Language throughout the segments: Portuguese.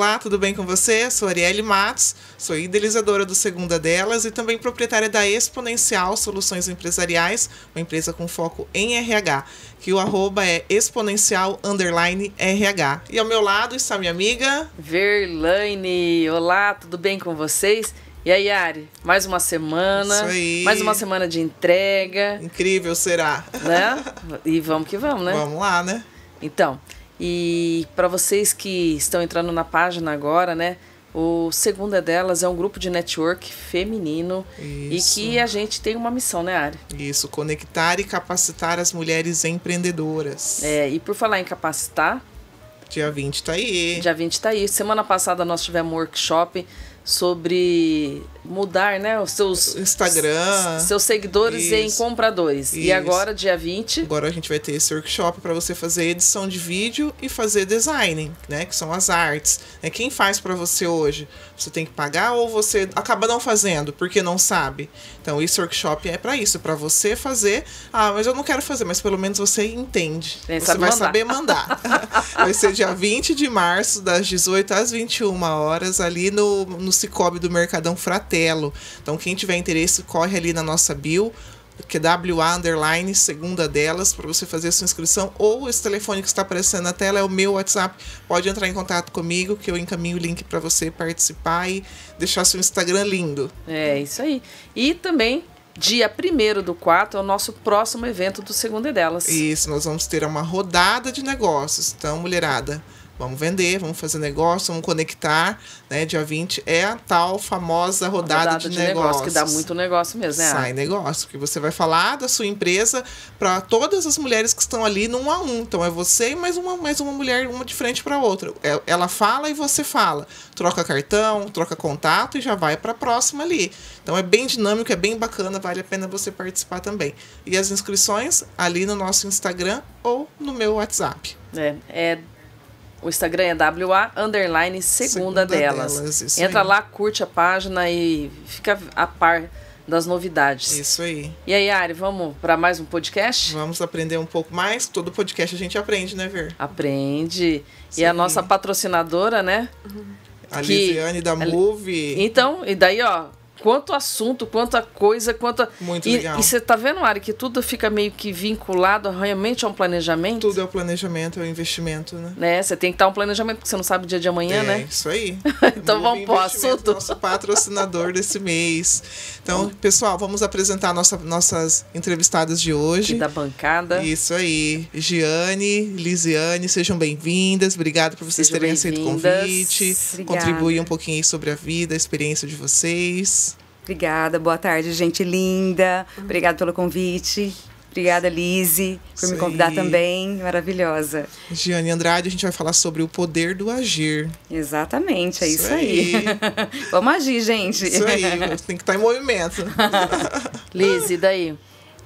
Olá, tudo bem com você? Sou Arielle Matos, sou idealizadora do Segunda Delas e também proprietária da Exponencial Soluções Empresariais, uma empresa com foco em RH, que o arroba é exponencial underline RH. E ao meu lado está minha amiga... Verlaine. Olá, tudo bem com vocês? E aí, Ari, mais uma semana. Isso aí. Mais uma semana de entrega. Incrível será. Né? E vamos que vamos, né? Vamos lá, né? Então, e para vocês que estão entrando na página agora, né? O Segunda Delas é um grupo de network feminino Isso. e que a gente tem uma missão, né, Ari? Isso, conectar e capacitar as mulheres empreendedoras. É, e por falar em capacitar, Dia 20 tá aí. dia 20 tá aí. Semana passada nós tivemos um workshop sobre mudar, né, os seus Instagram. seus seguidores em Isso. compradores. E Isso. agora dia 20, Agora a gente vai ter esse workshop para você fazer edição de vídeo e fazer design, né? Que são as artes. Né? Quem faz para você hoje? Você tem que pagar ou você acaba não fazendo porque não sabe? Então esse workshop é para isso, para você fazer. Ah, mas eu não quero fazer, mas pelo menos você entende. É, você sabe vai mandar. saber mandar. vai ser dia 20 de março, das 18 às 21 horas, ali no, no Cicobi do Mercadão Fratello. Então quem tiver interesse, corre ali na nossa bio que é WA underline, segunda delas, para você fazer a sua inscrição, ou esse telefone que está aparecendo na tela é o meu WhatsApp. Pode entrar em contato comigo, que eu encaminho o link para você participar e deixar seu Instagram lindo. é isso aí. E também dia 1 do 4 é o nosso próximo evento do Segunda Delas. Isso, nós vamos ter uma rodada de negócios. Então, mulherada, vamos vender, vamos fazer negócio, vamos conectar, né? Dia 20 é a tal famosa rodada, de, negócios. que dá muito negócio mesmo, né? Sai negócio, que você vai falar da sua empresa para todas as mulheres que estão ali num a um. Então é você e mais uma, mais uma mulher, uma de frente para outra. É- Ela fala e você fala. Troca cartão, troca contato e já vai para a próxima ali. Então é bem dinâmico, é bem bacana, vale a pena você participar também. E as inscrições ali no nosso Instagram ou no meu WhatsApp. É, é o Instagram é WA underline segunda, Segunda delas. Delas, Entra aí. lá, curte a página e fica a par das novidades. Isso aí. E aí, Ari, vamos para mais um podcast? Vamos aprender um pouco mais. Todo podcast a gente aprende, né, Ver? Aprende. Isso e a nossa patrocinadora, né? A Que- Lisiane da Move. Então, e daí, ó, quanto assunto, quanta coisa, quanta. Muito e, legal. E você tá vendo, Ari, que tudo fica meio que vinculado realmente a um planejamento? Tudo é o planejamento, é o investimento, né? Né? Você tem que estar um planejamento, porque você não sabe o dia de amanhã, é, né? isso aí. Então Move vamos pro assunto. Nosso patrocinador desse mês. Então, pessoal, vamos apresentar nossa, nossas entrevistadas de hoje. Aqui da bancada. Isso aí. Giane, Lisiane, sejam bem-vindas. Obrigada por vocês Sejam terem aceito o convite. Obrigada. Contribuir um pouquinho aí sobre a vida, a experiência de vocês. Obrigada, boa tarde, gente linda. Obrigada pelo convite. Obrigada, Lise, por Isso me convidar aí. também. Maravilhosa. Giane Andrade, a gente vai falar sobre o poder do agir. Exatamente, é Isso isso, aí. Vamos agir, gente. Isso aí, tem que estar em movimento. Liz, e daí?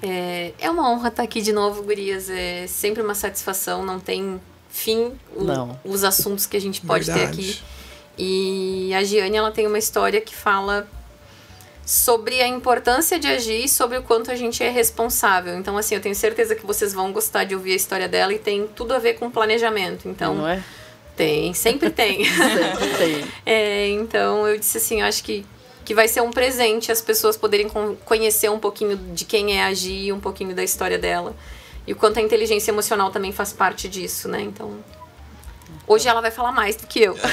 É, é uma honra estar aqui de novo, Gurias. É sempre uma satisfação, não tem fim o- Não. os assuntos que a gente pode ter Verdade. aqui. E a Giane ela tem uma história que fala sobre a importância de agir e sobre o quanto a gente é responsável. Então, assim, eu tenho certeza que vocês vão gostar de ouvir a história dela e tem tudo a ver com planejamento. Então, não é? tem, sempre tem. Sempre tem. É, então eu disse assim, eu acho que, que vai ser um presente as pessoas poderem con- conhecer um pouquinho de quem é a Gi, um pouquinho da história dela. E o quanto a inteligência emocional também faz parte disso, né? Então. Hoje ela vai falar mais do que eu.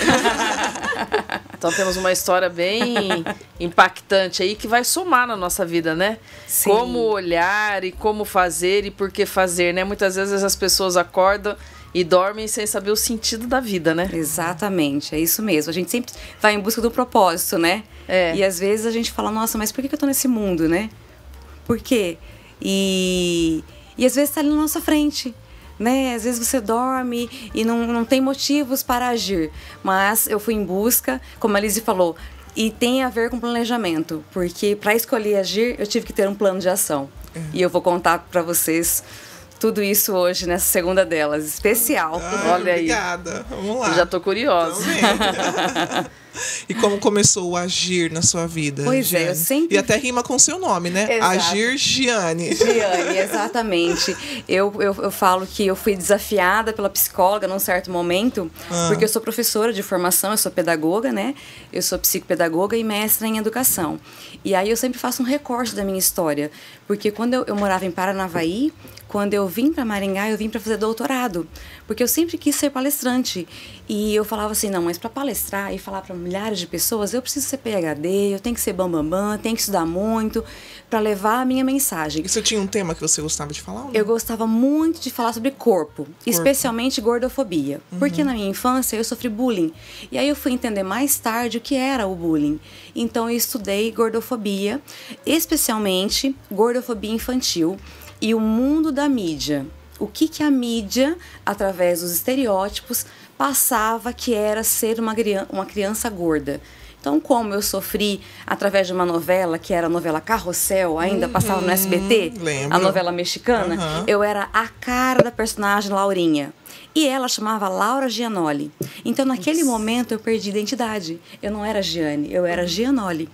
Então temos uma história bem impactante aí que vai somar na nossa vida, né? Sim. Como olhar e como fazer e por que fazer, né? Muitas vezes as pessoas acordam e dormem sem saber o sentido da vida, né? Exatamente, é isso mesmo. A gente sempre vai em busca do propósito, né? É. E às vezes a gente fala, nossa, mas por que eu tô nesse mundo, né? Por quê? E, e às vezes tá ali na nossa frente. Né? Às vezes você dorme e não, não tem motivos para agir. Mas eu fui em busca, como a Lizzie falou, e tem a ver com planejamento. Porque para escolher agir, eu tive que ter um plano de ação. E eu vou contar para vocês tudo isso hoje nessa segunda delas, especial. Ah, Olha aí. Obrigada. Vamos lá. Eu já tô curiosa. E como começou o agir na sua vida? Pois é, eu Giane? sempre- E até rima com seu nome, né? Exato. Agir Giane. Giane, exatamente. Eu, eu, eu falo que eu fui desafiada pela psicóloga num certo momento, Ah. porque eu sou professora de formação, eu sou pedagoga, né? Eu sou psicopedagoga e mestra em educação. E aí eu sempre faço um recorte da minha história, porque quando eu, eu morava em Paranavaí, quando eu vim para Maringá, eu vim para fazer doutorado, porque eu sempre quis ser palestrante. E eu falava assim, não, mas para palestrar e falar para milhares de pessoas, eu preciso ser PhD, eu tenho que ser bambambam, bam, bam, tenho que estudar muito para levar a minha mensagem. E você tinha um tema que você gostava de falar? Eu gostava muito de falar sobre corpo, especialmente gordofobia. Porque na minha infância eu sofri bullying. E aí eu fui entender mais tarde o que era o bullying. Então eu estudei gordofobia, especialmente gordofobia infantil e o mundo da mídia. O que, que a mídia, através dos estereótipos, passava que era ser uma, uma criança gorda. Então, como eu sofri através de uma novela, que era a novela Carrossel, ainda passava no SBT, lembro. a novela mexicana, Aham. eu era a cara da personagem Laurinha. E ela chamava Laura Gianoli. Então, naquele momento, eu perdi identidade. Eu não era Giane, eu era Gianoli.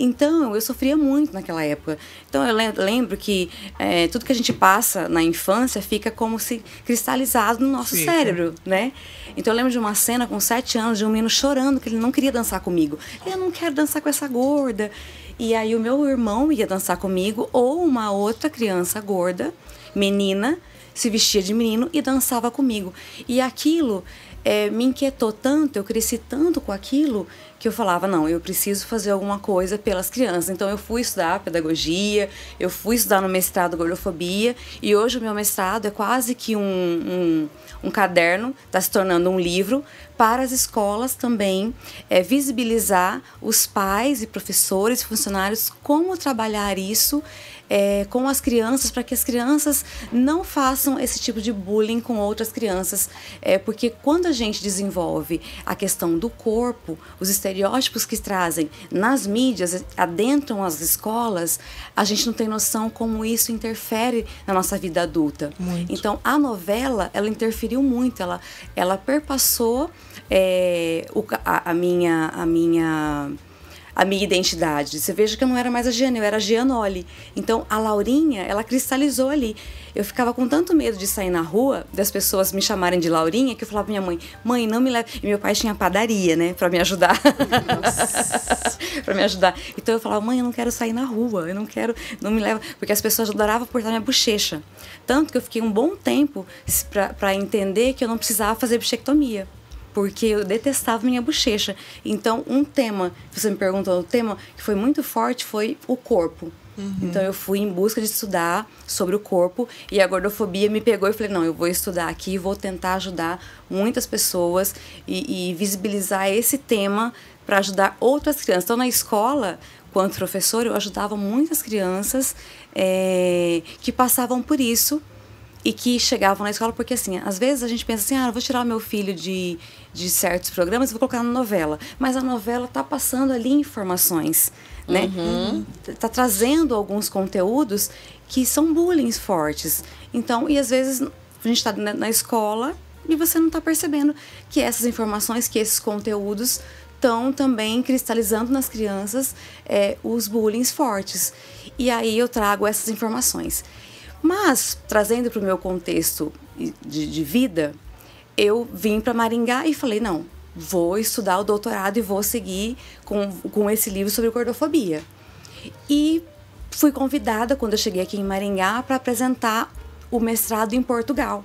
Então, eu sofria muito naquela época. Então, eu lem- lembro que eh, tudo que a gente passa na infância fica como se cristalizado no nosso Fica. cérebro, né? Então, eu lembro de uma cena com sete anos de um menino chorando que ele não queria dançar comigo. Eu não quero dançar com essa gorda. E aí, o meu irmão ia dançar comigo ou uma outra criança gorda, menina, se vestia de menino e dançava comigo. E aquilo eh, me inquietou tanto, eu cresci tanto com aquilo, que eu falava, não, eu preciso fazer alguma coisa pelas crianças. Então eu fui estudar pedagogia, eu fui estudar no mestrado gordofobia, e hoje o meu mestrado é quase que um, um, um caderno, está se tornando um livro, para as escolas também eh, visibilizar os pais e professores funcionários como trabalhar isso é, com as crianças, para que as crianças não façam esse tipo de bullying com outras crianças. É, porque quando a gente desenvolve a questão do corpo, os estereótipos que trazem nas mídias, adentram as escolas, a gente não tem noção como isso interfere na nossa vida adulta. Muito. Então, a novela, ela interferiu muito, ela, ela perpassou é, o a, a minha... A minha a minha identidade. Você veja que eu não era mais a Giane, eu era a Gianoli. Então a Laurinha, ela cristalizou ali. Eu ficava com tanto medo de sair na rua, das pessoas me chamarem de Laurinha, que eu falava pra minha mãe: "Mãe, não me leve". E meu pai tinha padaria, né, para me ajudar. para me ajudar. Então eu falava: "Mãe, eu não quero sair na rua, eu não quero, não me leva", porque as pessoas adoravam cortar minha bochecha. Tanto que eu fiquei um bom tempo para entender que eu não precisava fazer bichectomia porque eu detestava minha bochecha. Então, um tema, você me perguntou, o tema que foi muito forte foi o corpo. Então, eu fui em busca de estudar sobre o corpo e a gordofobia me pegou e falei: não, eu vou estudar aqui vou tentar ajudar muitas pessoas e, e visibilizar esse tema para ajudar outras crianças. Então, na escola, quanto professor, eu ajudava muitas crianças eh, que passavam por isso e que chegavam na escola, porque assim, às vezes a gente pensa assim, ah, vou tirar o meu filho de, de certos programas e vou colocar na novela. Mas a novela tá passando ali informações, né? Tá trazendo alguns conteúdos que são bullying fortes. Então, e às vezes a gente tá na, na escola e você não tá percebendo que essas informações, que esses conteúdos estão também cristalizando nas crianças é, os bullying fortes. E aí eu trago essas informações. Mas, trazendo para o meu contexto de, de vida, eu vim para Maringá e falei: não, vou estudar o doutorado e vou seguir com, com esse livro sobre gordofobia. E fui convidada, quando eu cheguei aqui em Maringá, para apresentar o mestrado em Portugal.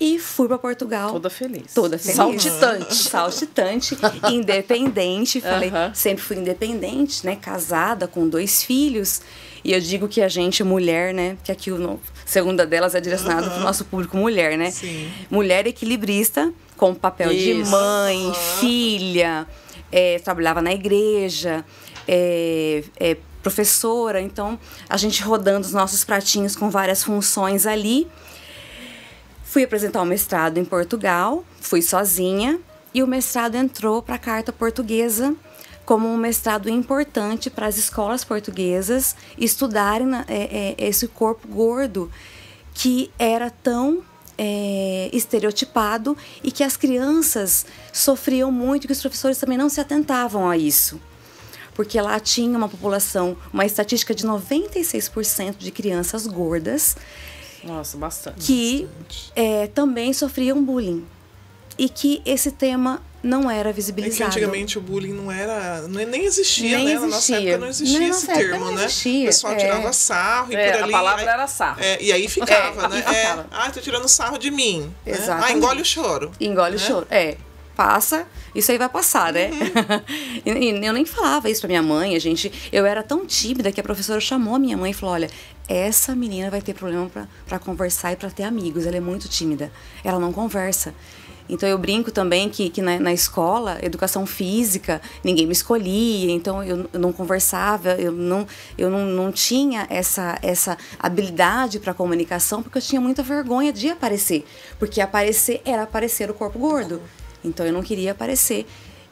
E fui para Portugal. Toda feliz. Toda feliz. Saltitante. Saltitante, independente. Falei, Aham. sempre fui independente, né? Casada, com dois filhos. E eu digo que a gente, mulher, né? Que aqui o segunda delas é direcionado para o nosso público mulher, né? Sim. Mulher equilibrista, com papel de Isso. mãe, filha, é, trabalhava na igreja, é, é, professora. Então, a gente rodando os nossos pratinhos com várias funções ali. Fui apresentar o mestrado em Portugal, fui sozinha e o mestrado entrou para a Carta Portuguesa como um mestrado importante para as escolas portuguesas estudarem na- é, é, esse corpo gordo que era tão é, estereotipado e que as crianças sofriam muito, que os professores também não se atentavam a isso. Porque lá tinha uma população, uma estatística de 96% de crianças gordas Nossa, bastante. que é, também sofriam bullying. E que esse tema não era É que visibilizado. antigamente o bullying não era. não- Nem existia, Nem né? Na nossa existia. época não existia esse termo, não né? existia, O pessoal é. tirava sarro e É, por a ali. palavra aí- era sarro. É, e aí ficava, É, né? e É, ficava. ah, tô tirando sarro de mim. né? Ah, engole o choro. Engole o né? choro. É, passa, isso aí vai passar, né? Uhum. e, e eu nem falava isso pra minha mãe, a gente. Eu era tão tímida que a professora chamou a minha mãe e falou: olha, essa menina vai ter problema pra conversar e pra ter amigos. Ela é muito tímida. Ela não conversa. Então eu brinco também que, que na, na escola, educação física, ninguém me escolhia, então eu, eu não conversava, eu não, eu não, não tinha essa, essa habilidade para comunicação, porque eu tinha muita vergonha de aparecer. Porque aparecer era aparecer o corpo gordo. Então eu não queria aparecer.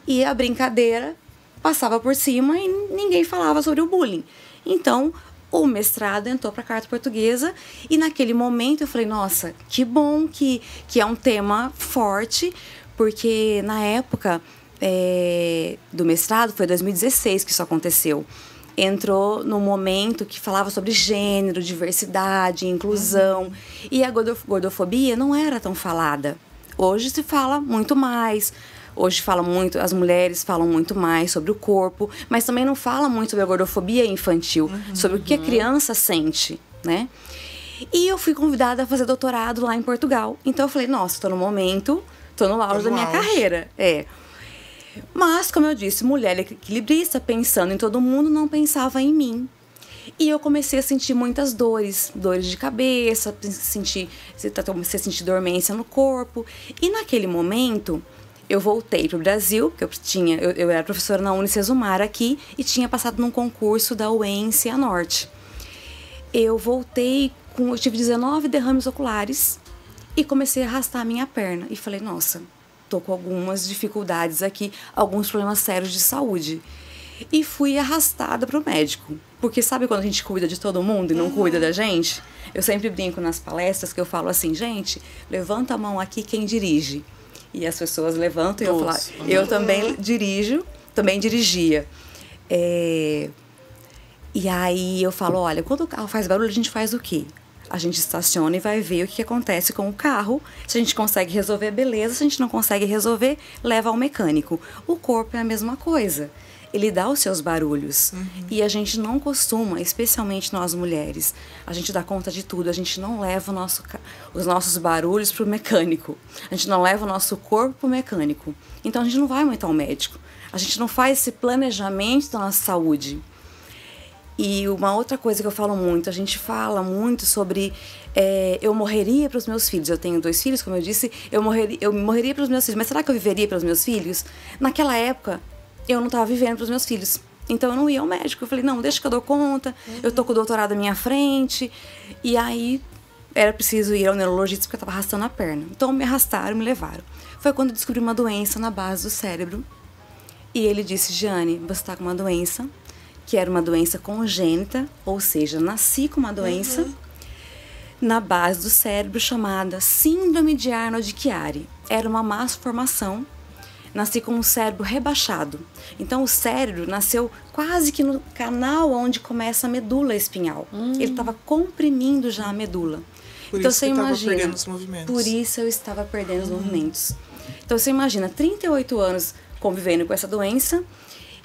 E a brincadeira passava por cima e ninguém falava sobre o bullying. Então, o mestrado entrou para a carta portuguesa e naquele momento eu falei, nossa, que bom que, que é um tema forte, porque na época é, do mestrado, foi 2016 que isso aconteceu, entrou no momento que falava sobre gênero, diversidade, inclusão, e a gordo- gordofobia não era tão falada. Hoje se fala muito mais. Hoje fala muito, as mulheres falam muito mais sobre o corpo, mas também não fala muito sobre a gordofobia infantil, sobre o que a criança sente, né? E eu fui convidada a fazer doutorado lá em Portugal. Então eu falei, nossa, tô no momento, tô no auge no da minha auge. carreira. É. Mas, como eu disse, mulher equilibrista, pensando em todo mundo, não pensava em mim. E eu comecei a sentir muitas dores, dores de cabeça, sentir, comecei a sentir dormência no corpo. E naquele momento, eu voltei para o Brasil, porque eu tinha, eu, eu era professora na Unicesumar aqui e tinha passado num concurso da UEM Cianorte. Eu voltei com, eu tive 19 derrames oculares e comecei a arrastar a minha perna e falei, nossa, tô com algumas dificuldades aqui, alguns problemas sérios de saúde. E fui arrastada para o médico. Porque sabe quando a gente cuida de todo mundo e não cuida da gente? Eu sempre brinco nas palestras que eu falo assim, gente, levanta a mão aqui quem dirige. E as pessoas levantam e eu falo, Todos. eu também dirijo, também dirigia. É, E aí eu falo, olha, quando o carro faz barulho, a gente faz o quê? A gente estaciona e vai ver o que acontece com o carro. Se a gente consegue resolver, beleza. Se a gente não consegue resolver, leva ao mecânico. O corpo é a mesma coisa. Ele dá os seus barulhos. E a gente não costuma, especialmente nós mulheres, a gente dá conta de tudo. A gente não leva nosso, os nossos barulhos para o mecânico. A gente não leva o nosso corpo para o mecânico. Então a gente não vai muito ao médico. A gente não faz esse planejamento da nossa saúde. E uma outra coisa que eu falo muito, a gente fala muito sobre é, eu morreria para os meus filhos. Eu tenho dois filhos, como eu disse, eu morreria, eu morreria para os meus filhos. Mas será que eu viveria para os meus filhos? Naquela época, eu não estava vivendo para os meus filhos. Então eu não ia ao médico. Eu falei, não, deixa que eu dou conta. Eu tô com o doutorado à minha frente. E aí era preciso ir ao neurologista porque eu estava arrastando a perna. Então me arrastaram, me levaram. Foi quando eu descobri uma doença na base do cérebro. E ele disse, Jane, você está com uma doença que era uma doença congênita, ou seja, nasci com uma doença na base do cérebro chamada Síndrome de Arnold-Chiari. Era uma má formação. Nasci com um cérebro rebaixado. Então o cérebro nasceu quase que no canal onde começa a medula espinhal. Ele estava comprimindo já a medula. Por então isso você imagina. perdendo os movimentos. Por isso eu estava perdendo os movimentos. Então você imagina, 38 anos convivendo com essa doença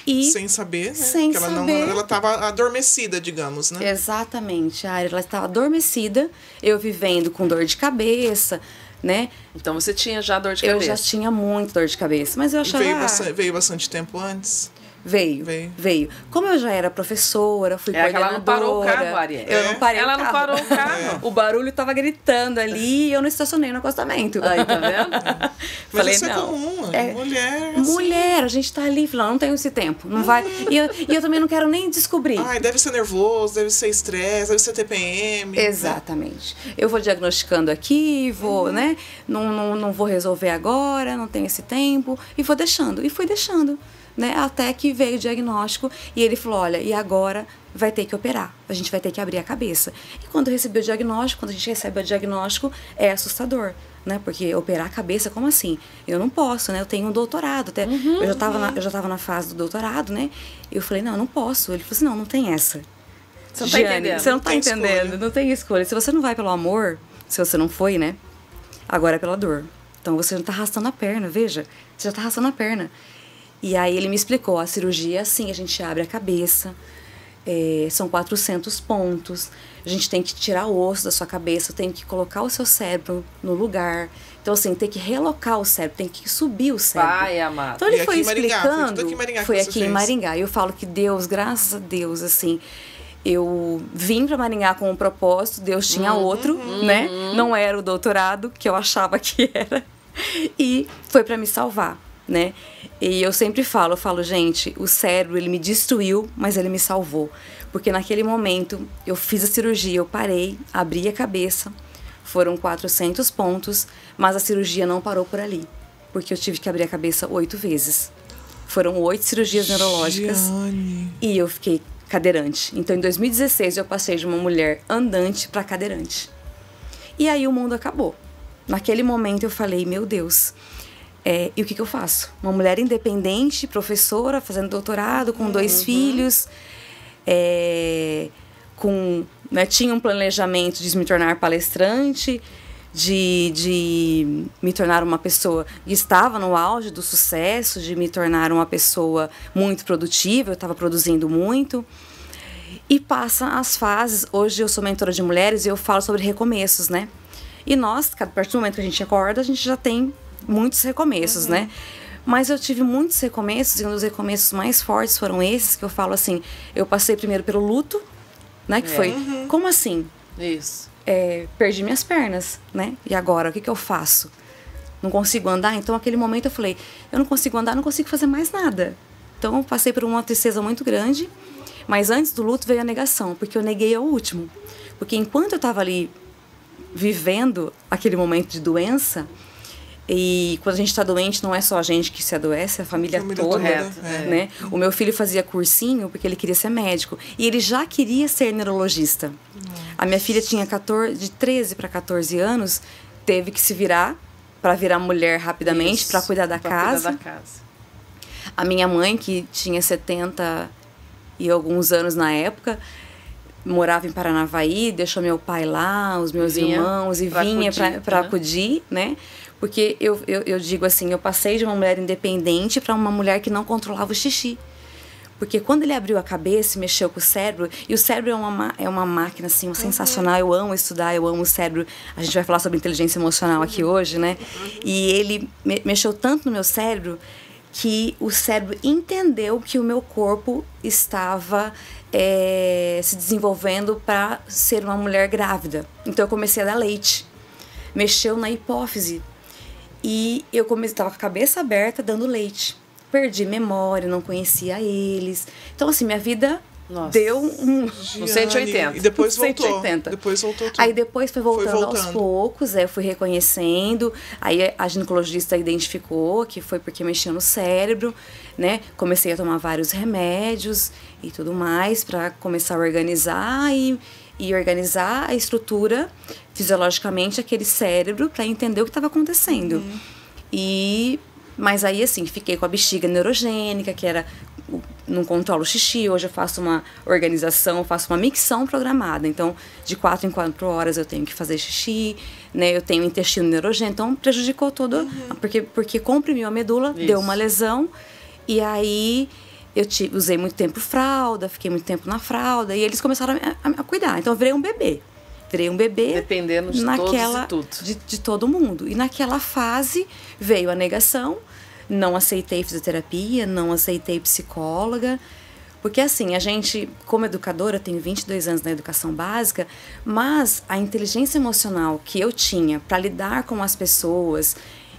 e Sem saber, né? Sem que ela saber. ela estava adormecida, digamos, né? Exatamente, a área ela estava adormecida, eu vivendo com dor de cabeça, né? Então você tinha já dor de Eu cabeça. já tinha muito dor de cabeça, mas eu achava veio, ah, bastante, veio bastante tempo antes. Veio, Veio. veio, Como eu já era professora, fui É que ela não parou o coordenadora. carro, Ariel. Eu É. não parei Ela o não carro. parou o carro. O barulho tava gritando ali e eu não estacionei no acostamento. Aí, tá vendo? Mas Falei, isso é não. comum, É. mulher. assim. Mulher, a gente tá ali falando, não tenho esse tempo, não vai. E eu, e eu também não quero nem descobrir. Ai, deve ser nervoso, deve ser estresse, deve ser TPM. né? Exatamente. Eu vou diagnosticando aqui, vou, Uhum. né? Não, não, não vou resolver agora, não tenho esse tempo. E vou deixando. E fui deixando. Né? Até que veio o diagnóstico e ele falou: olha, e agora vai ter que operar, a gente vai ter que abrir a cabeça. E quando eu recebi o diagnóstico, quando a gente recebe o diagnóstico, é assustador. Né? Porque operar a cabeça, como assim? Eu não posso, né? Eu tenho um doutorado. Até, Uhum, eu, já estava na, eu já tava na fase do doutorado, né? Eu falei, não, eu não posso. Ele falou assim, não, não tem essa. Você não tá Giane, entendendo. Você não Não tá entendendo, escolha. não tem escolha. Se você não vai pelo amor, se você não foi, né? Agora é pela dor. Então você não tá arrastando a perna, veja. Você já tá arrastando a perna. E aí ele me explicou, a cirurgia é assim, a gente abre a cabeça, é, são 400 pontos, a gente tem que tirar o osso da sua cabeça, tem que colocar o seu cérebro no lugar. Então, assim, tem que relocar o cérebro, tem que subir o cérebro. Pai amado. Então ele E foi foi explicando. tudo aqui em Maringá foi aqui em. Maringá. Eu falo que Deus, graças a Deus, assim, eu vim para Maringá com um propósito, Deus tinha Uhum, outro, né? Não era o doutorado que eu achava que era. E foi para me salvar, né? E eu sempre falo, eu falo, gente, o cérebro ele me destruiu, mas ele me salvou. Porque naquele momento eu fiz a cirurgia, eu parei, abri a cabeça, foram 400 pontos, mas a cirurgia não parou por ali, porque eu tive que abrir a cabeça oito vezes. Foram oito cirurgias neurológicas Giane. e eu fiquei cadeirante. Então, em 2016, eu passei de uma mulher andante para cadeirante. E aí o mundo acabou. Naquele momento, eu falei: Meu Deus, é, e o que, que eu faço? Uma mulher independente, professora, fazendo doutorado, com dois filhos, é, com, né, tinha um planejamento de me tornar palestrante, de, de me tornar uma pessoa que estava no auge do sucesso, de me tornar uma pessoa muito produtiva, eu estava produzindo muito. E passa as fases. Hoje eu sou mentora de mulheres e eu falo sobre recomeços, né? E nós, a partir do momento que a gente acorda, a gente já tem muitos recomeços, né? Mas eu tive muitos recomeços e um dos recomeços mais fortes foram esses que eu falo assim. Eu passei primeiro pelo luto, né? Que É. foi, como assim? Isso. é, perdi minhas pernas, né? E agora, o que, que eu faço? Não consigo andar? Então, naquele momento, eu falei: eu não consigo andar, não consigo fazer mais nada. Então, eu passei por uma tristeza muito grande. Mas antes do luto veio a negação, porque eu neguei ao último. Porque enquanto eu estava ali vivendo aquele momento de doença, e quando a gente está doente, não é só a gente que se adoece, é a família, Família toda. toda, é. Né? O meu filho fazia cursinho porque ele queria ser médico. E ele já queria ser neurologista. A minha filha tinha 14, de 13 para 14 anos, teve que se virar para virar mulher rapidamente, para cuidar da casa. Cuidar da casa. A minha mãe, que tinha 70 e alguns anos na época, morava em Paranavaí, deixou meu pai lá, os meus Vinha irmãos, e vinha acudir, para né? acudir, né? Porque eu, eu, eu digo assim, eu passei de uma mulher independente para uma mulher que não controlava o xixi. Porque quando ele abriu a cabeça e mexeu com o cérebro, e o cérebro é uma, ma- é uma máquina assim, sensacional, eu amo estudar, eu amo o cérebro. A gente vai falar sobre inteligência emocional aqui hoje, né? E ele me- mexeu tanto no meu cérebro que o cérebro entendeu que o meu corpo estava é, se desenvolvendo para ser uma mulher grávida. Então eu comecei a dar leite. Mexeu na hipófise. E eu comecei, tava com a cabeça aberta dando leite. Perdi memória, não conhecia eles. Então, assim, minha vida Nossa. deu um. No 180. E depois voltou. 180. Depois voltou tudo. Aí depois foi voltando, aos voltando. poucos, aí eu fui reconhecendo. Aí a ginecologista identificou que foi porque mexia no cérebro, né? Comecei a tomar vários remédios e tudo mais para começar a organizar e, e organizar a estrutura fisiologicamente aquele cérebro para entender o que estava acontecendo. Uhum. E mas aí assim, fiquei com a bexiga neurogênica, que era não controlo o xixi, hoje eu faço uma organização, faço uma micção programada. Então, de quatro em quatro horas eu tenho que fazer xixi, né? Eu tenho intestino neurogênico, então prejudicou todo, porque porque comprimiu a medula, deu Isso. uma lesão e aí eu tive, usei muito tempo fralda, fiquei muito tempo na fralda e eles começaram a, a- a cuidar. Então eu virei um bebê. Virei um bebê Dependendo de todos naquela, tudo. De, de todo mundo. E naquela fase veio a negação, não aceitei fisioterapia, não aceitei psicóloga. Porque assim, a gente, como educadora, eu tenho 22 anos na educação básica, mas a inteligência emocional que eu tinha para lidar com as pessoas,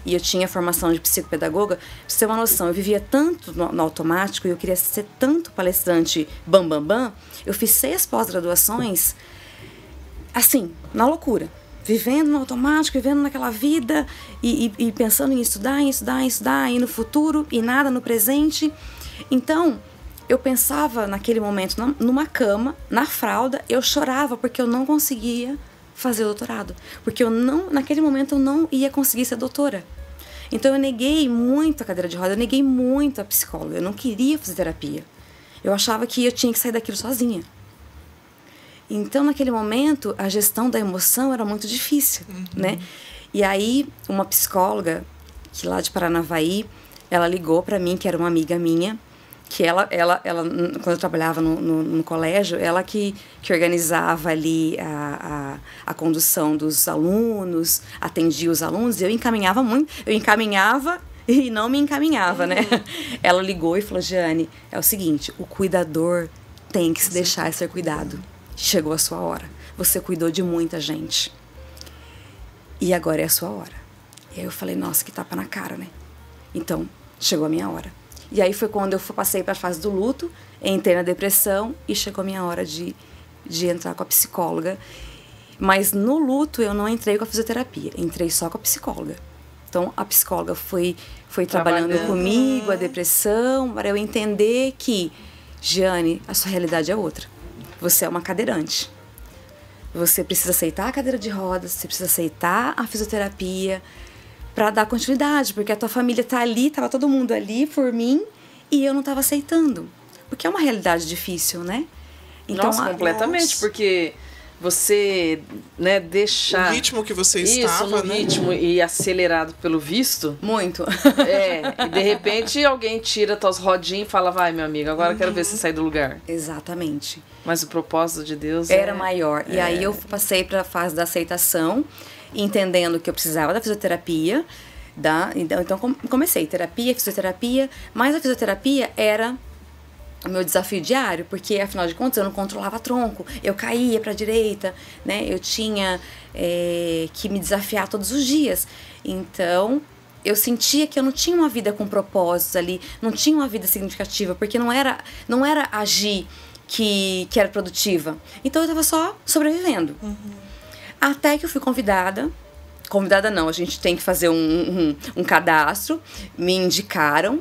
e eu tinha formação de psicopedagoga, pra você ter uma noção, eu vivia tanto no, no automático e eu queria ser tanto palestrante bam bam bam, eu fiz seis pós-graduações assim, na loucura. Vivendo no automático, vivendo naquela vida e, e- e pensando em estudar, em estudar, em estudar, e no futuro e nada no presente. Então, eu pensava naquele momento numa cama, na fralda, eu chorava porque eu não conseguia fazer doutorado, porque eu não, naquele momento eu não ia conseguir ser doutora. Então eu neguei muito a cadeira de roda, eu neguei muito a psicóloga, eu não queria fazer terapia. Eu achava que eu tinha que sair daquilo sozinha. Então, naquele momento, a gestão da emoção era muito difícil, uhum. né? E aí, uma psicóloga, que lá de Paranavaí, ela ligou para mim, que era uma amiga minha, que ela, ela, ela quando eu trabalhava no, no, no colégio, ela que, que organizava ali a, a, a, condução dos alunos, atendia os alunos, eu encaminhava muito, eu encaminhava e não me encaminhava, né? Uhum. Ela ligou e falou, Jane, é o seguinte, o cuidador tem que se deixar ser cuidado chegou a sua hora. Você cuidou de muita gente. E agora é a sua hora. E aí eu falei, nossa, que tapa na cara, né? Então, chegou a minha hora. E aí foi quando eu passei para a fase do luto, entrei na depressão e chegou a minha hora de, de entrar com a psicóloga. Mas no luto eu não entrei com a fisioterapia, entrei só com a psicóloga. Então a psicóloga foi, foi trabalhando, trabalhando comigo a depressão, para eu entender que, Jane, a sua realidade é outra. Você é uma cadeirante. Você precisa aceitar a cadeira de rodas, você precisa aceitar a fisioterapia para dar continuidade, porque a tua família tá ali, tava todo mundo ali por mim e eu não tava aceitando. Porque é uma realidade difícil, né? Então, Nossa, completamente, nossa. porque você né, deixar. O ritmo que você isso, estava, no né? ritmo e acelerado pelo visto. Muito. É, e de repente alguém tira tuas rodinhas e fala, vai, meu amigo, agora uhum. quero ver você sair do lugar. Exatamente. Mas o propósito de Deus era é... maior. E é... aí eu passei para a fase da aceitação, entendendo que eu precisava da fisioterapia. Da, então, então comecei terapia, fisioterapia, mas a fisioterapia era o meu desafio diário, porque afinal de contas eu não controlava tronco, eu caía para a direita, né? Eu tinha é, que me desafiar todos os dias. Então eu sentia que eu não tinha uma vida com propósitos ali, não tinha uma vida significativa, porque não era não era agir que, que era produtiva. Então eu estava só sobrevivendo. Uhum. Até que eu fui convidada convidada não, a gente tem que fazer um, um, um cadastro, me indicaram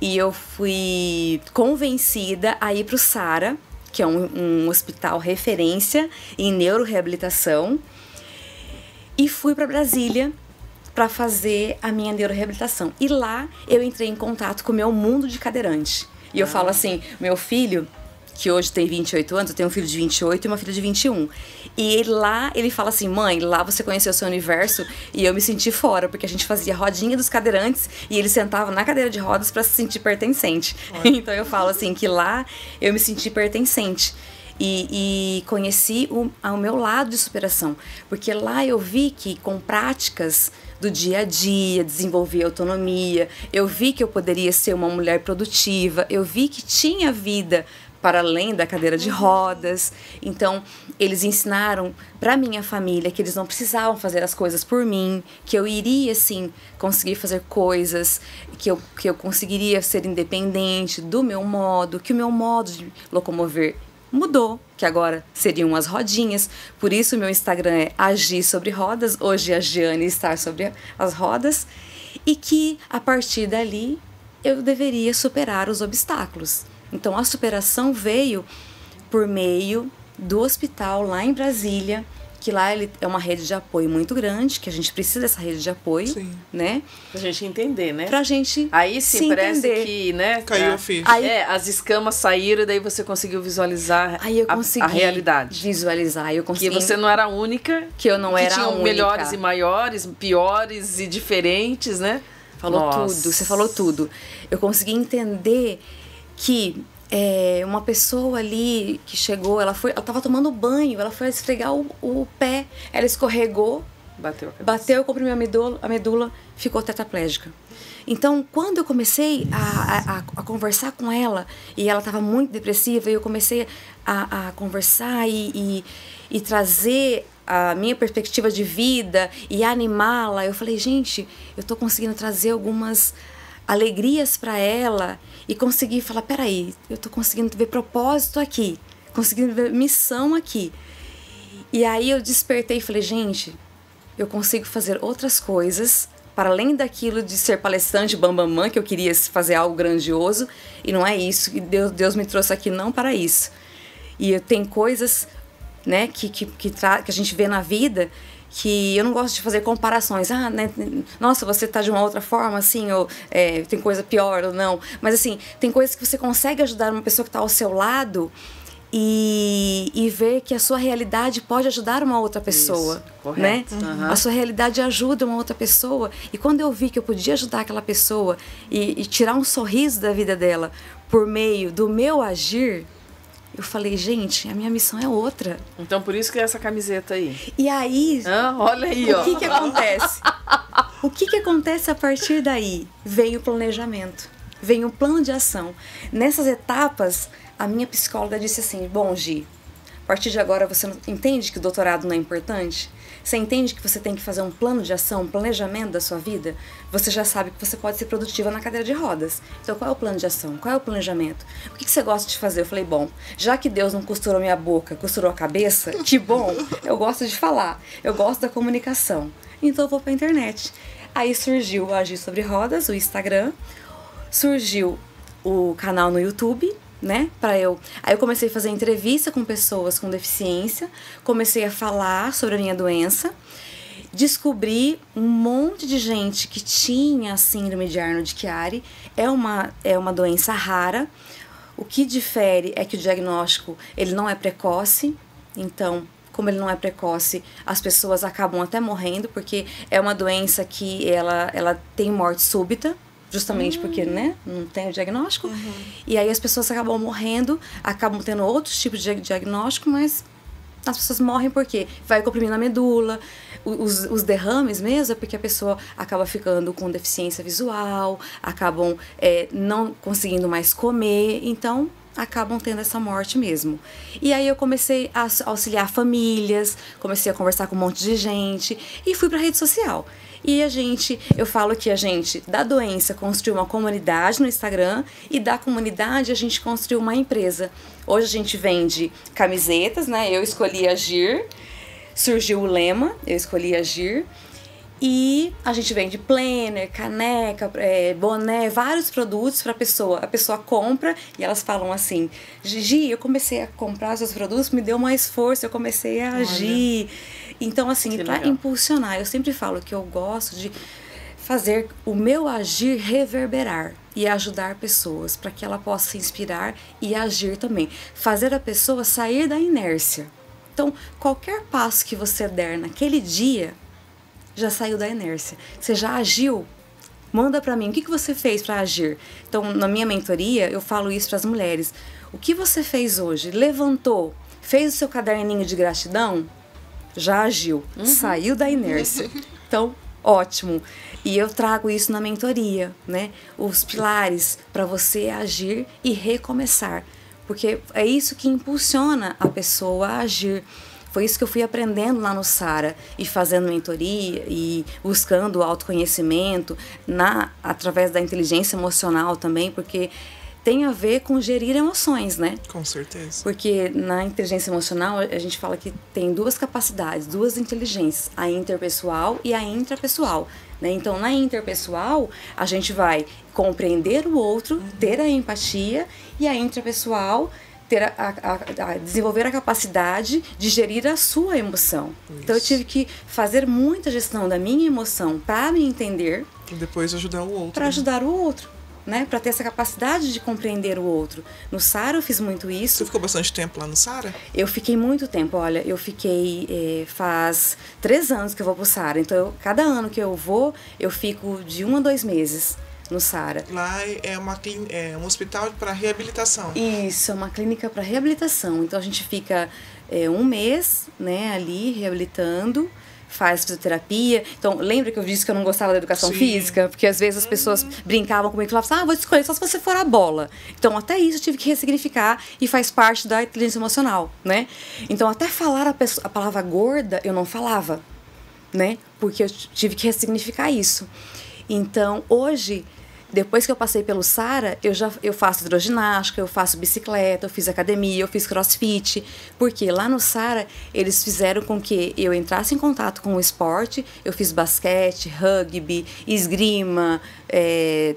e eu fui convencida a ir para o SARA, que é um, um hospital referência em neuroreabilitação, e fui para Brasília para fazer a minha neuroreabilitação. E lá eu entrei em contato com o meu mundo de cadeirante. E eu ah. falo assim, meu filho, que hoje tem 28 anos, eu tenho um filho de 28 e uma filha de 21. E lá ele fala assim: mãe, lá você conheceu o seu universo e eu me senti fora, porque a gente fazia rodinha dos cadeirantes e ele sentava na cadeira de rodas para se sentir pertencente. então eu falo assim: que lá eu me senti pertencente. E, e, conheci o, o meu lado de superação, porque lá eu vi que com práticas do dia a dia, desenvolver autonomia, eu vi que eu poderia ser uma mulher produtiva, eu vi que tinha vida para além da cadeira de rodas. Então, eles ensinaram para minha família que eles não precisavam fazer as coisas por mim, que eu iria sim conseguir fazer coisas, que eu, que eu conseguiria ser independente do meu modo, que o meu modo de locomover mudou, que agora seriam as rodinhas. Por isso, meu Instagram é Agir sobre Rodas. Hoje a Giane está sobre as rodas. E que a partir dali eu deveria superar os obstáculos. Então a superação veio por meio do hospital lá em Brasília, que lá ele é uma rede de apoio muito grande, que a gente precisa dessa rede de apoio, sim. né? Pra gente entender, né? Pra gente Aí sim, se parece entender. que, né? Caiu o ficha. Aí, é, as escamas saíram e daí você conseguiu visualizar aí eu consegui a, a realidade. Visualizar, eu consegui. Que você não era a única. Que eu não que era a única. única. melhores e maiores, piores e diferentes, né? Falou Nossa. tudo, você falou tudo. Eu consegui entender que é, uma pessoa ali que chegou, ela foi, ela tava tomando banho, ela foi esfregar o, o pé, ela escorregou, bateu, bateu, comprimiu a medula, a medula, ficou tetraplégica. Então, quando eu comecei a, a, a conversar com ela, e ela estava muito depressiva, e eu comecei a, a conversar e, e, e trazer a minha perspectiva de vida e animá-la, eu falei, gente, eu estou conseguindo trazer algumas alegrias para ela e conseguir falar: peraí, eu estou conseguindo ver propósito aqui, conseguindo ver missão aqui. E aí eu despertei e falei: gente, eu consigo fazer outras coisas para além daquilo de ser palestrante bambamã, bam, que eu queria fazer algo grandioso, e não é isso. E Deus, Deus me trouxe aqui não para isso. E tem coisas né, que, que, que, que a gente vê na vida que eu não gosto de fazer comparações. Ah, né, nossa, você tá de uma outra forma, assim, ou é, tem coisa pior ou não. Mas, assim, tem coisas que você consegue ajudar uma pessoa que está ao seu lado e, e ver que a sua realidade pode ajudar uma outra pessoa, Isso, né? Uhum. A sua realidade ajuda uma outra pessoa. E quando eu vi que eu podia ajudar aquela pessoa e, e tirar um sorriso da vida dela por meio do meu agir, eu falei, gente, a minha missão é outra. Então por isso que é essa camiseta aí. E aí, ah, olha aí, o ó. que que acontece? o que que acontece a partir daí? Vem o planejamento, vem o plano de ação. Nessas etapas, a minha psicóloga disse assim: "Bom, Gi, a partir de agora você entende que o doutorado não é importante? Você entende que você tem que fazer um plano de ação, um planejamento da sua vida? Você já sabe que você pode ser produtiva na cadeira de rodas. Então, qual é o plano de ação? Qual é o planejamento? O que, você gosta de fazer? Eu falei, bom, já que Deus não costurou minha boca, costurou a cabeça, que bom, eu gosto de falar, eu gosto da comunicação. Então, eu vou para a internet. Aí surgiu o Agir Sobre Rodas, o Instagram, surgiu o canal no YouTube, né? Para eu. Aí eu comecei a fazer entrevista com pessoas com deficiência, comecei a falar sobre a minha doença, descobri um monte de gente que tinha síndrome de Arnold Chiari. É uma é uma doença rara. O que difere é que o diagnóstico ele não é precoce, então como ele não é precoce, as pessoas acabam até morrendo porque é uma doença que ela, ela tem morte súbita, justamente uhum. porque né, não tem o diagnóstico. Uhum. E aí as pessoas acabam morrendo, acabam tendo outros tipos de diagnóstico, mas as pessoas morrem porque vai comprimindo a medula, os, os derrames mesmo é porque a pessoa acaba ficando com deficiência visual, acabam é, não conseguindo mais comer, então acabam tendo essa morte mesmo. E aí eu comecei a auxiliar famílias, comecei a conversar com um monte de gente e fui para rede social. E a gente, eu falo que a gente, da doença, construiu uma comunidade no Instagram e da comunidade a gente construiu uma empresa. Hoje a gente vende camisetas, né? Eu escolhi agir, surgiu o lema, eu escolhi agir. E a gente vende planner, caneca, é, boné, vários produtos para a pessoa. A pessoa compra e elas falam assim: Gigi, eu comecei a comprar seus produtos, me deu mais força, eu comecei a agir. Olha. Então, assim, para impulsionar, eu sempre falo que eu gosto de fazer o meu agir reverberar e ajudar pessoas para que ela possa se inspirar e agir também. Fazer a pessoa sair da inércia. Então, qualquer passo que você der naquele dia, já saiu da inércia. Você já agiu. Manda para mim o que, que você fez para agir. Então, na minha mentoria, eu falo isso para as mulheres. O que você fez hoje? Levantou? Fez o seu caderninho de gratidão? já agiu, uhum. saiu da inércia. Então, ótimo. E eu trago isso na mentoria, né? Os pilares para você agir e recomeçar. Porque é isso que impulsiona a pessoa a agir. Foi isso que eu fui aprendendo lá no Sara e fazendo mentoria e buscando autoconhecimento na através da inteligência emocional também, porque tem a ver com gerir emoções, né? Com certeza. Porque na inteligência emocional a gente fala que tem duas capacidades, duas inteligências, a interpessoal e a intrapessoal. Né? Então, na interpessoal, a gente vai compreender o outro, ter a empatia, e a intrapessoal, ter a, a, a, desenvolver a capacidade de gerir a sua emoção. Isso. Então, eu tive que fazer muita gestão da minha emoção para me entender. E depois ajudar o outro. Para né? ajudar o outro né, para ter essa capacidade de compreender o outro. No Sara eu fiz muito isso. Você ficou bastante tempo lá no Sara? Eu fiquei muito tempo. Olha, eu fiquei é, faz três anos que eu vou pro Sara. Então, eu, cada ano que eu vou, eu fico de um a dois meses no Sara. Lá é, uma, é um hospital para reabilitação. Isso, é uma clínica para reabilitação. Então a gente fica é, um mês, né, ali reabilitando faz fisioterapia. Então, lembra que eu disse que eu não gostava da educação Sim. física? Porque às vezes as pessoas uhum. brincavam comigo e falavam assim, ah, vou escolher só se você for a bola. Então, até isso eu tive que ressignificar e faz parte da inteligência emocional, né? Então, até falar a, pessoa, a palavra gorda, eu não falava, né? Porque eu tive que ressignificar isso. Então, hoje, depois que eu passei pelo Sara, eu já eu faço hidroginástica, eu faço bicicleta, eu fiz academia, eu fiz crossfit, porque lá no Sara eles fizeram com que eu entrasse em contato com o esporte. Eu fiz basquete, rugby, esgrima, é,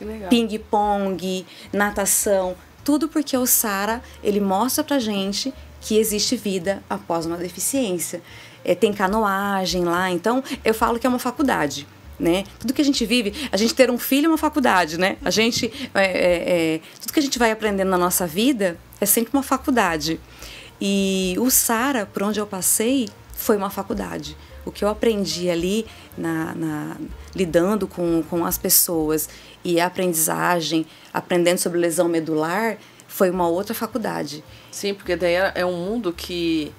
legal. ping-pong, natação, tudo porque o Sara ele mostra pra gente que existe vida após uma deficiência. É, tem canoagem lá, então eu falo que é uma faculdade. Né? Tudo que a gente vive, a gente ter um filho é uma faculdade, né? A gente, é, é, é, tudo que a gente vai aprendendo na nossa vida é sempre uma faculdade. E o Sara, por onde eu passei, foi uma faculdade. O que eu aprendi ali, na, na, lidando com, com as pessoas e a aprendizagem, aprendendo sobre lesão medular, foi uma outra faculdade. Sim, porque daí é é um mundo que.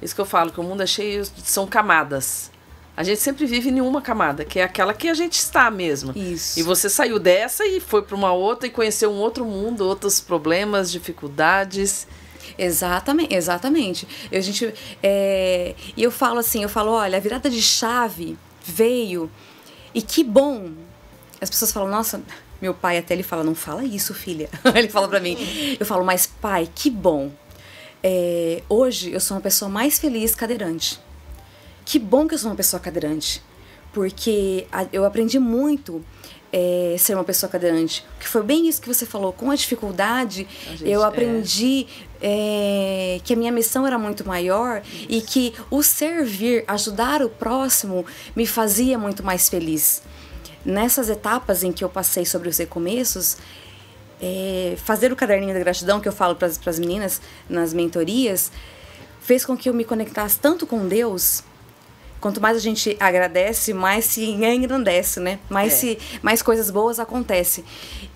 Isso que eu falo, que o mundo é cheio. São camadas. A gente sempre vive em uma camada, que é aquela que a gente está mesmo. Isso. E você saiu dessa e foi para uma outra e conheceu um outro mundo, outros problemas, dificuldades. Exatamente, exatamente. Eu, a gente, é, e eu falo assim, eu falo, olha, a virada de chave veio e que bom. As pessoas falam, nossa, meu pai até ele fala, não fala isso, filha. ele fala pra mim. Eu falo, mas pai, que bom. É, hoje eu sou uma pessoa mais feliz cadeirante. Que bom que eu sou uma pessoa cadeirante, porque eu aprendi muito é, ser uma pessoa cadeirante. Que foi bem isso que você falou. Com a dificuldade, A gente- eu é. aprendi é, que a minha missão era muito maior e que o servir, ajudar o próximo, me fazia muito mais feliz. Nessas etapas em que eu passei sobre os recomeços, é, fazer o caderninho da gratidão que eu falo para as meninas nas mentorias fez com que eu me conectasse tanto com Deus. Quanto mais a gente agradece, mais se engrandece, né? Mais, É. se, mais coisas boas acontecem.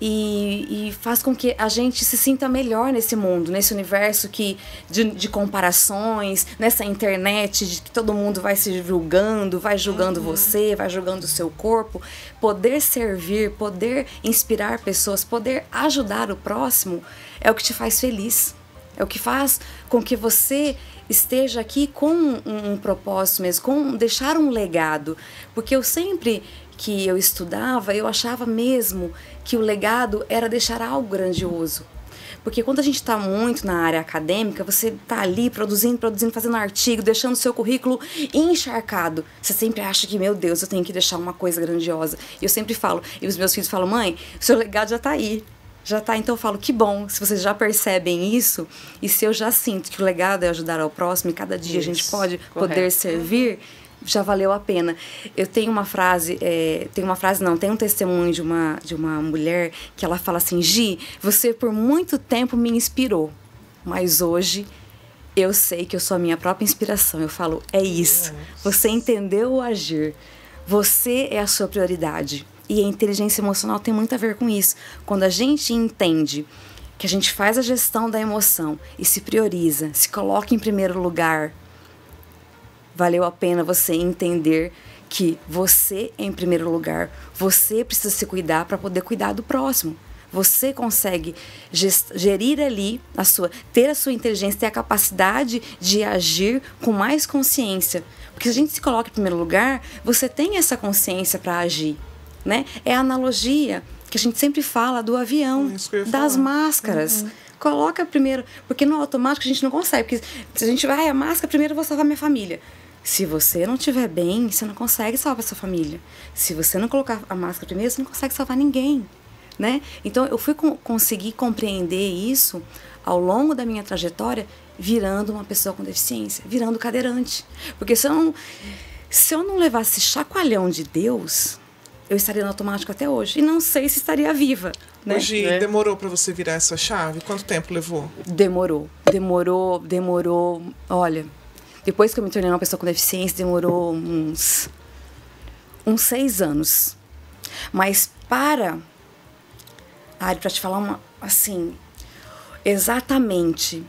E, e faz com que a gente se sinta melhor nesse mundo, nesse universo que de, de comparações, nessa internet de que todo mundo vai se julgando, vai julgando você, vai julgando o seu corpo. Poder servir, poder inspirar pessoas, poder ajudar o próximo é o que te faz feliz. É o que faz com que você esteja aqui com um, um propósito mesmo, com deixar um legado. Porque eu sempre que eu estudava, eu achava mesmo que o legado era deixar algo grandioso. Porque quando a gente está muito na área acadêmica, você está ali produzindo, produzindo, fazendo artigo, deixando seu currículo encharcado. Você sempre acha que, meu Deus, eu tenho que deixar uma coisa grandiosa. E eu sempre falo, e os meus filhos falam, mãe, o seu legado já está aí. Já tá, então eu falo, que bom, se vocês já percebem isso, e se eu já sinto que o legado é ajudar ao próximo, e cada dia a gente Isso, pode correto. poder servir, já valeu a pena. Eu tenho uma frase, é, tem uma frase não, tem um testemunho de uma, de uma mulher que ela fala assim, Gi, você por muito tempo me inspirou, mas hoje eu sei que eu sou a minha própria inspiração. Eu falo, é isso. Você entendeu o agir. Você é a sua prioridade. E a inteligência emocional tem muito a ver com isso. Quando a gente entende que a gente faz a gestão da emoção e se prioriza, se coloca em primeiro lugar, valeu a pena você entender que você é em primeiro lugar, você precisa se cuidar para poder cuidar do próximo. Você consegue gerir ali a sua, ter a sua inteligência, ter a capacidade de agir com mais consciência. Porque se a gente se coloca em primeiro lugar, você tem essa consciência para agir, né? É a analogia que a gente sempre fala do avião, É das falar. máscaras. Coloca primeiro, porque no automático a gente não consegue. Porque se a gente vai, a máscara, primeiro eu vou salvar minha família. Se você não estiver bem, você não consegue salvar sua família. Se você não colocar a máscara primeiro, você não consegue salvar ninguém. Né? Então eu fui con conseguir compreender isso ao longo da minha trajetória, virando uma pessoa com deficiência, virando cadeirante. Porque se eu não, se eu não levasse chacoalhão de Deus, eu estaria no automático até hoje. E não sei se estaria viva. Né? Hoje Né? demorou pra você virar essa chave? Quanto tempo levou? Demorou, demorou, demorou. Olha, depois que eu me tornei uma pessoa com deficiência, demorou uns, uns seis anos. Mas para, Ari, para te falar uma, assim, exatamente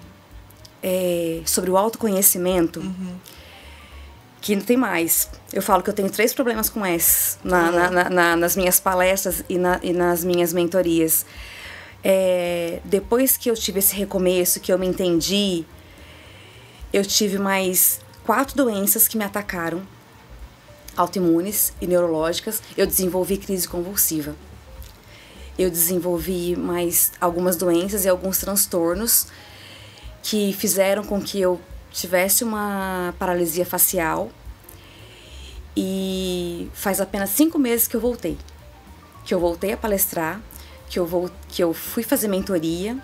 é, sobre o autoconhecimento, que não tem mais. Eu falo que eu tenho três problemas com S na, na- na- na- nas minhas palestras e, e nas minhas mentorias. É, depois que eu tive esse recomeço, que eu me entendi, eu tive mais quatro doenças que me atacaram, autoimunes e neurológicas. Eu desenvolvi crise convulsiva. eu desenvolvi mais algumas doenças e alguns transtornos que fizeram com que eu tivesse uma paralisia facial. E faz apenas cinco meses que eu voltei. Que eu voltei a palestrar, que eu, vou, que eu fui fazer mentoria.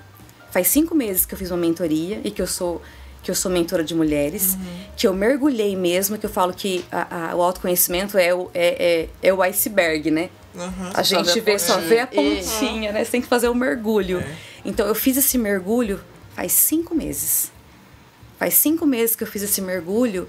Faz cinco meses que eu fiz uma mentoria e que eu sou que eu sou mentora de mulheres, uhum. que eu mergulhei mesmo, que eu falo que a, a, o autoconhecimento é o, é, é, é o iceberg, né? Uhum. A gente vê, só vê a pontinha, né? Você tem que fazer o um mergulho. É. Então eu fiz esse mergulho faz cinco meses. Faz cinco meses que eu fiz esse mergulho.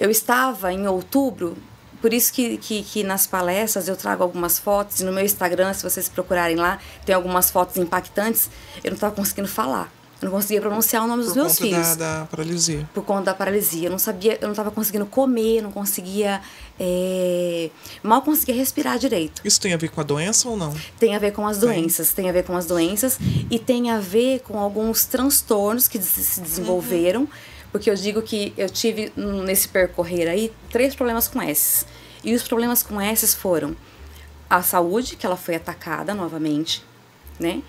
Eu estava em outubro, por isso que, que, que, nas palestras eu trago algumas fotos. E no meu Instagram, se vocês procurarem lá, tem algumas fotos impactantes. Eu não estava conseguindo falar. Eu não conseguia pronunciar o nome dos Por meus conta filhos. Da, da paralisia. Por conta da paralisia. Eu não sabia, eu não estava conseguindo comer, não conseguia. É, mal conseguia respirar direito. Isso tem a ver com a doença ou não? Tem a ver com as doenças. Tem, tem a ver com as doenças e tem a ver com alguns transtornos que se desenvolveram. Uhum. Porque eu digo que eu tive nesse percorrer aí três problemas com esses. E os problemas com esses foram a saúde, que ela foi atacada novamente, né?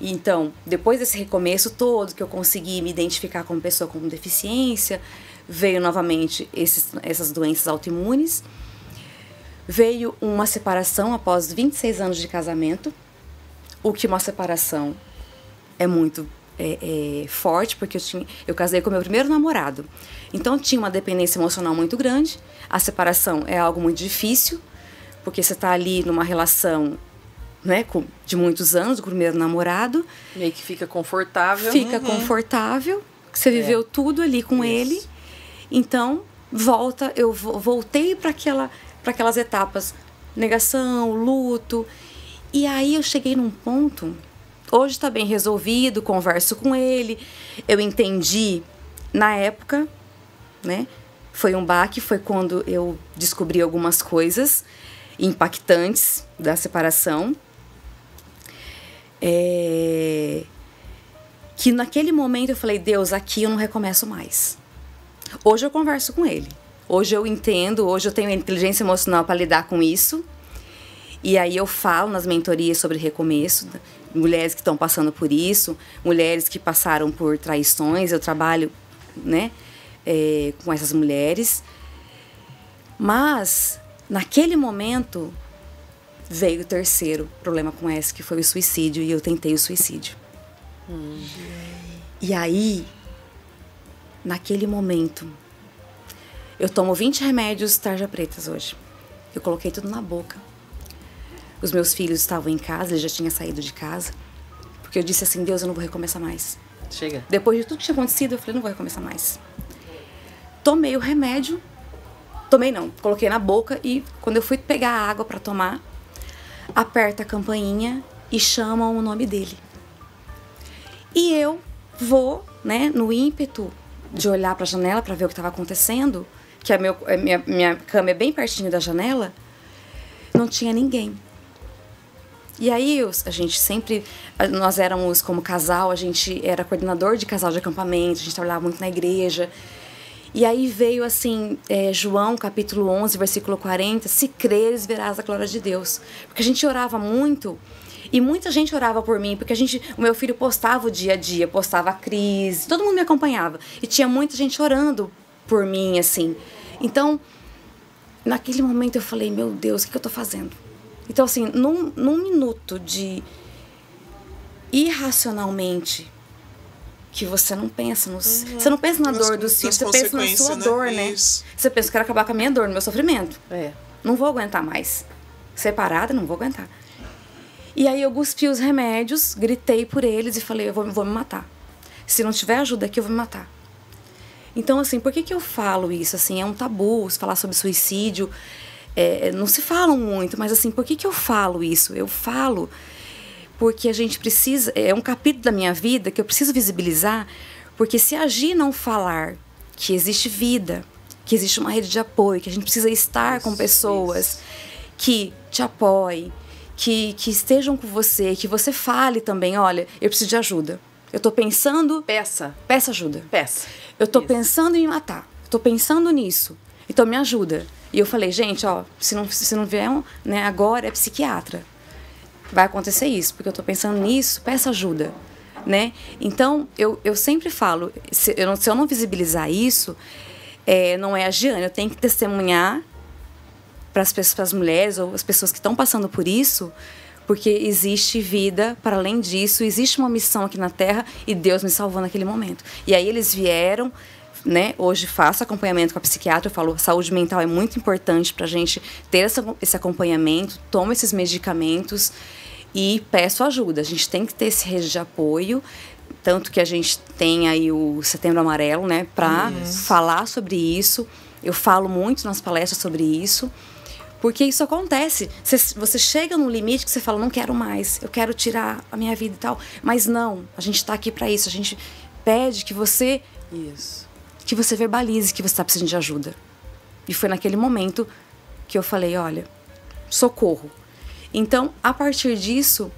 Então, depois desse recomeço todo, que eu consegui me identificar como pessoa com deficiência, veio novamente esses, essas doenças autoimunes, veio uma separação após 26 anos de casamento, o que uma separação é muito é, é, forte, porque eu, tinha, eu casei com meu primeiro namorado. Então tinha uma dependência emocional muito grande. A separação é algo muito difícil, porque você está ali numa relação né, de muitos anos, o primeiro namorado. Meio que fica confortável. Fica uhum. confortável, você viveu é. tudo ali com Isso. ele. Então, volta, eu voltei para aquela, aquelas etapas, negação, luto. E aí eu cheguei num ponto, hoje está bem resolvido, converso com ele, eu entendi na época, né? Foi um baque, foi quando eu descobri algumas coisas impactantes da separação é... Que naquele momento eu falei, Deus, aqui eu não recomeço mais. Hoje eu converso com ele. Hoje eu entendo, hoje eu tenho inteligência emocional para lidar com isso. E aí eu falo nas mentorias sobre recomeço, mulheres que estão passando por isso, mulheres que passaram por traições, eu trabalho, né, é, com essas mulheres. Mas naquele momento veio o terceiro problema com S, que foi o suicídio, e eu tentei o suicídio. Hum. E aí, naquele momento, eu tomo 20 remédios tarja pretas hoje. Eu coloquei tudo na boca. Os meus filhos estavam em casa, eles já tinham saído de casa. Porque eu disse assim: Deus, eu não vou recomeçar mais. Chega. Depois de tudo que tinha acontecido, eu falei: não vou recomeçar mais. Tomei o remédio. Tomei não, coloquei na boca e quando eu fui pegar a água para tomar, aperta a campainha e chamam o nome dele. E eu vou, né, no ímpeto de olhar para a janela para ver o que estava acontecendo, que a, meu, a minha, minha cama é bem pertinho da janela, não tinha ninguém. E aí a gente sempre, nós éramos como casal, a gente era coordenador de casal de acampamento, a gente trabalhava muito na igreja. E aí veio assim, é, João capítulo 11, versículo 40, se creres verás a glória de Deus. Porque a gente orava muito e muita gente orava por mim, porque a gente, o meu filho postava o dia a dia, postava a crise, todo mundo me acompanhava. E tinha muita gente orando por mim, assim. Então, naquele momento eu falei, meu Deus, o que, eu tô fazendo? Então, assim, num, num minuto de irracionalmente que você não pensa nos, uhum. você não pensa na dor do filho, você pensa na sua né? dor, né? Isso. Você pensa que quero acabar com a minha dor, no meu sofrimento. É. Não vou aguentar mais. Separada, não vou aguentar. E aí eu cuspi os remédios, gritei por eles e falei, eu vou, vou me matar. Se não tiver ajuda aqui, eu vou me matar. Então, assim, por que, que eu falo isso? Assim, é um tabu falar sobre suicídio. É, não se fala muito, mas assim, por que, que eu falo isso? Eu falo porque a gente precisa, é um capítulo da minha vida que eu preciso visibilizar, porque se agir não falar que existe vida, que existe uma rede de apoio, que a gente precisa estar isso, com pessoas isso. que te apoiem, que, que estejam com você, que você fale também, olha, eu preciso de ajuda. Eu tô pensando. Peça. Peça ajuda. Peça. Eu tô isso. pensando em matar. Eu tô pensando nisso. Então me ajuda. E eu falei, gente, ó, se não, se não vier né, agora, é psiquiatra vai acontecer isso, porque eu estou pensando nisso, peça ajuda. Né? Então, eu, eu sempre falo, se eu não, se eu não visibilizar isso, é, não é a Giane, eu tenho que testemunhar para as pessoas, para as mulheres ou as pessoas que estão passando por isso, porque existe vida para além disso, existe uma missão aqui na Terra e Deus me salvou naquele momento. E aí eles vieram, né? Hoje faço acompanhamento com a psiquiatra, eu falo, saúde mental é muito importante para a gente ter essa, esse acompanhamento, toma esses medicamentos e peço ajuda. A gente tem que ter esse rede de apoio, tanto que a gente tem aí o Setembro Amarelo, né, para falar sobre isso. Eu falo muito nas palestras sobre isso. Porque isso acontece. Você, chega num limite que você fala, não quero mais, eu quero tirar a minha vida e tal. Mas não, a gente está aqui para isso. A gente pede que você. Isso. Que você verbalize que você está precisando de ajuda. E foi naquele momento que eu falei: olha, socorro. Então, a partir disso,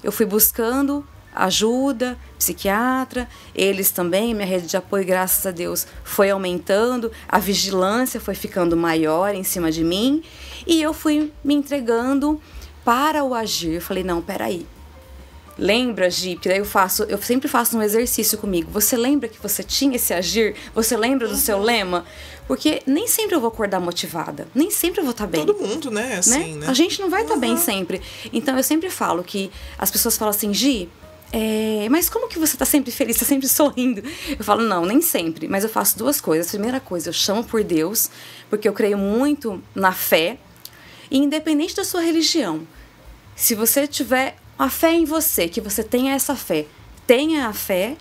eu fui buscando ajuda, psiquiatra, eles também, minha rede de apoio, graças a Deus, foi aumentando, a vigilância foi ficando maior em cima de mim e eu fui me entregando para o agir. Eu falei, não, peraí. Lembra, Gi, porque daí eu faço, eu sempre faço um exercício comigo. Você lembra que você tinha esse agir? Você lembra do seu lema? Porque nem sempre eu vou acordar motivada, nem sempre eu vou estar tá bem. Todo mundo, né? Assim, né? né? A gente não vai estar tá bem sempre. Então eu sempre falo que as pessoas falam assim, Gi, é, mas como que você está sempre feliz, está sempre sorrindo? Eu falo, não, nem sempre, mas eu faço duas coisas. A primeira coisa, eu chamo por Deus, porque eu creio muito na fé, e independente da sua religião, se você tiver a fé em você, que você tenha essa fé, tenha a fé.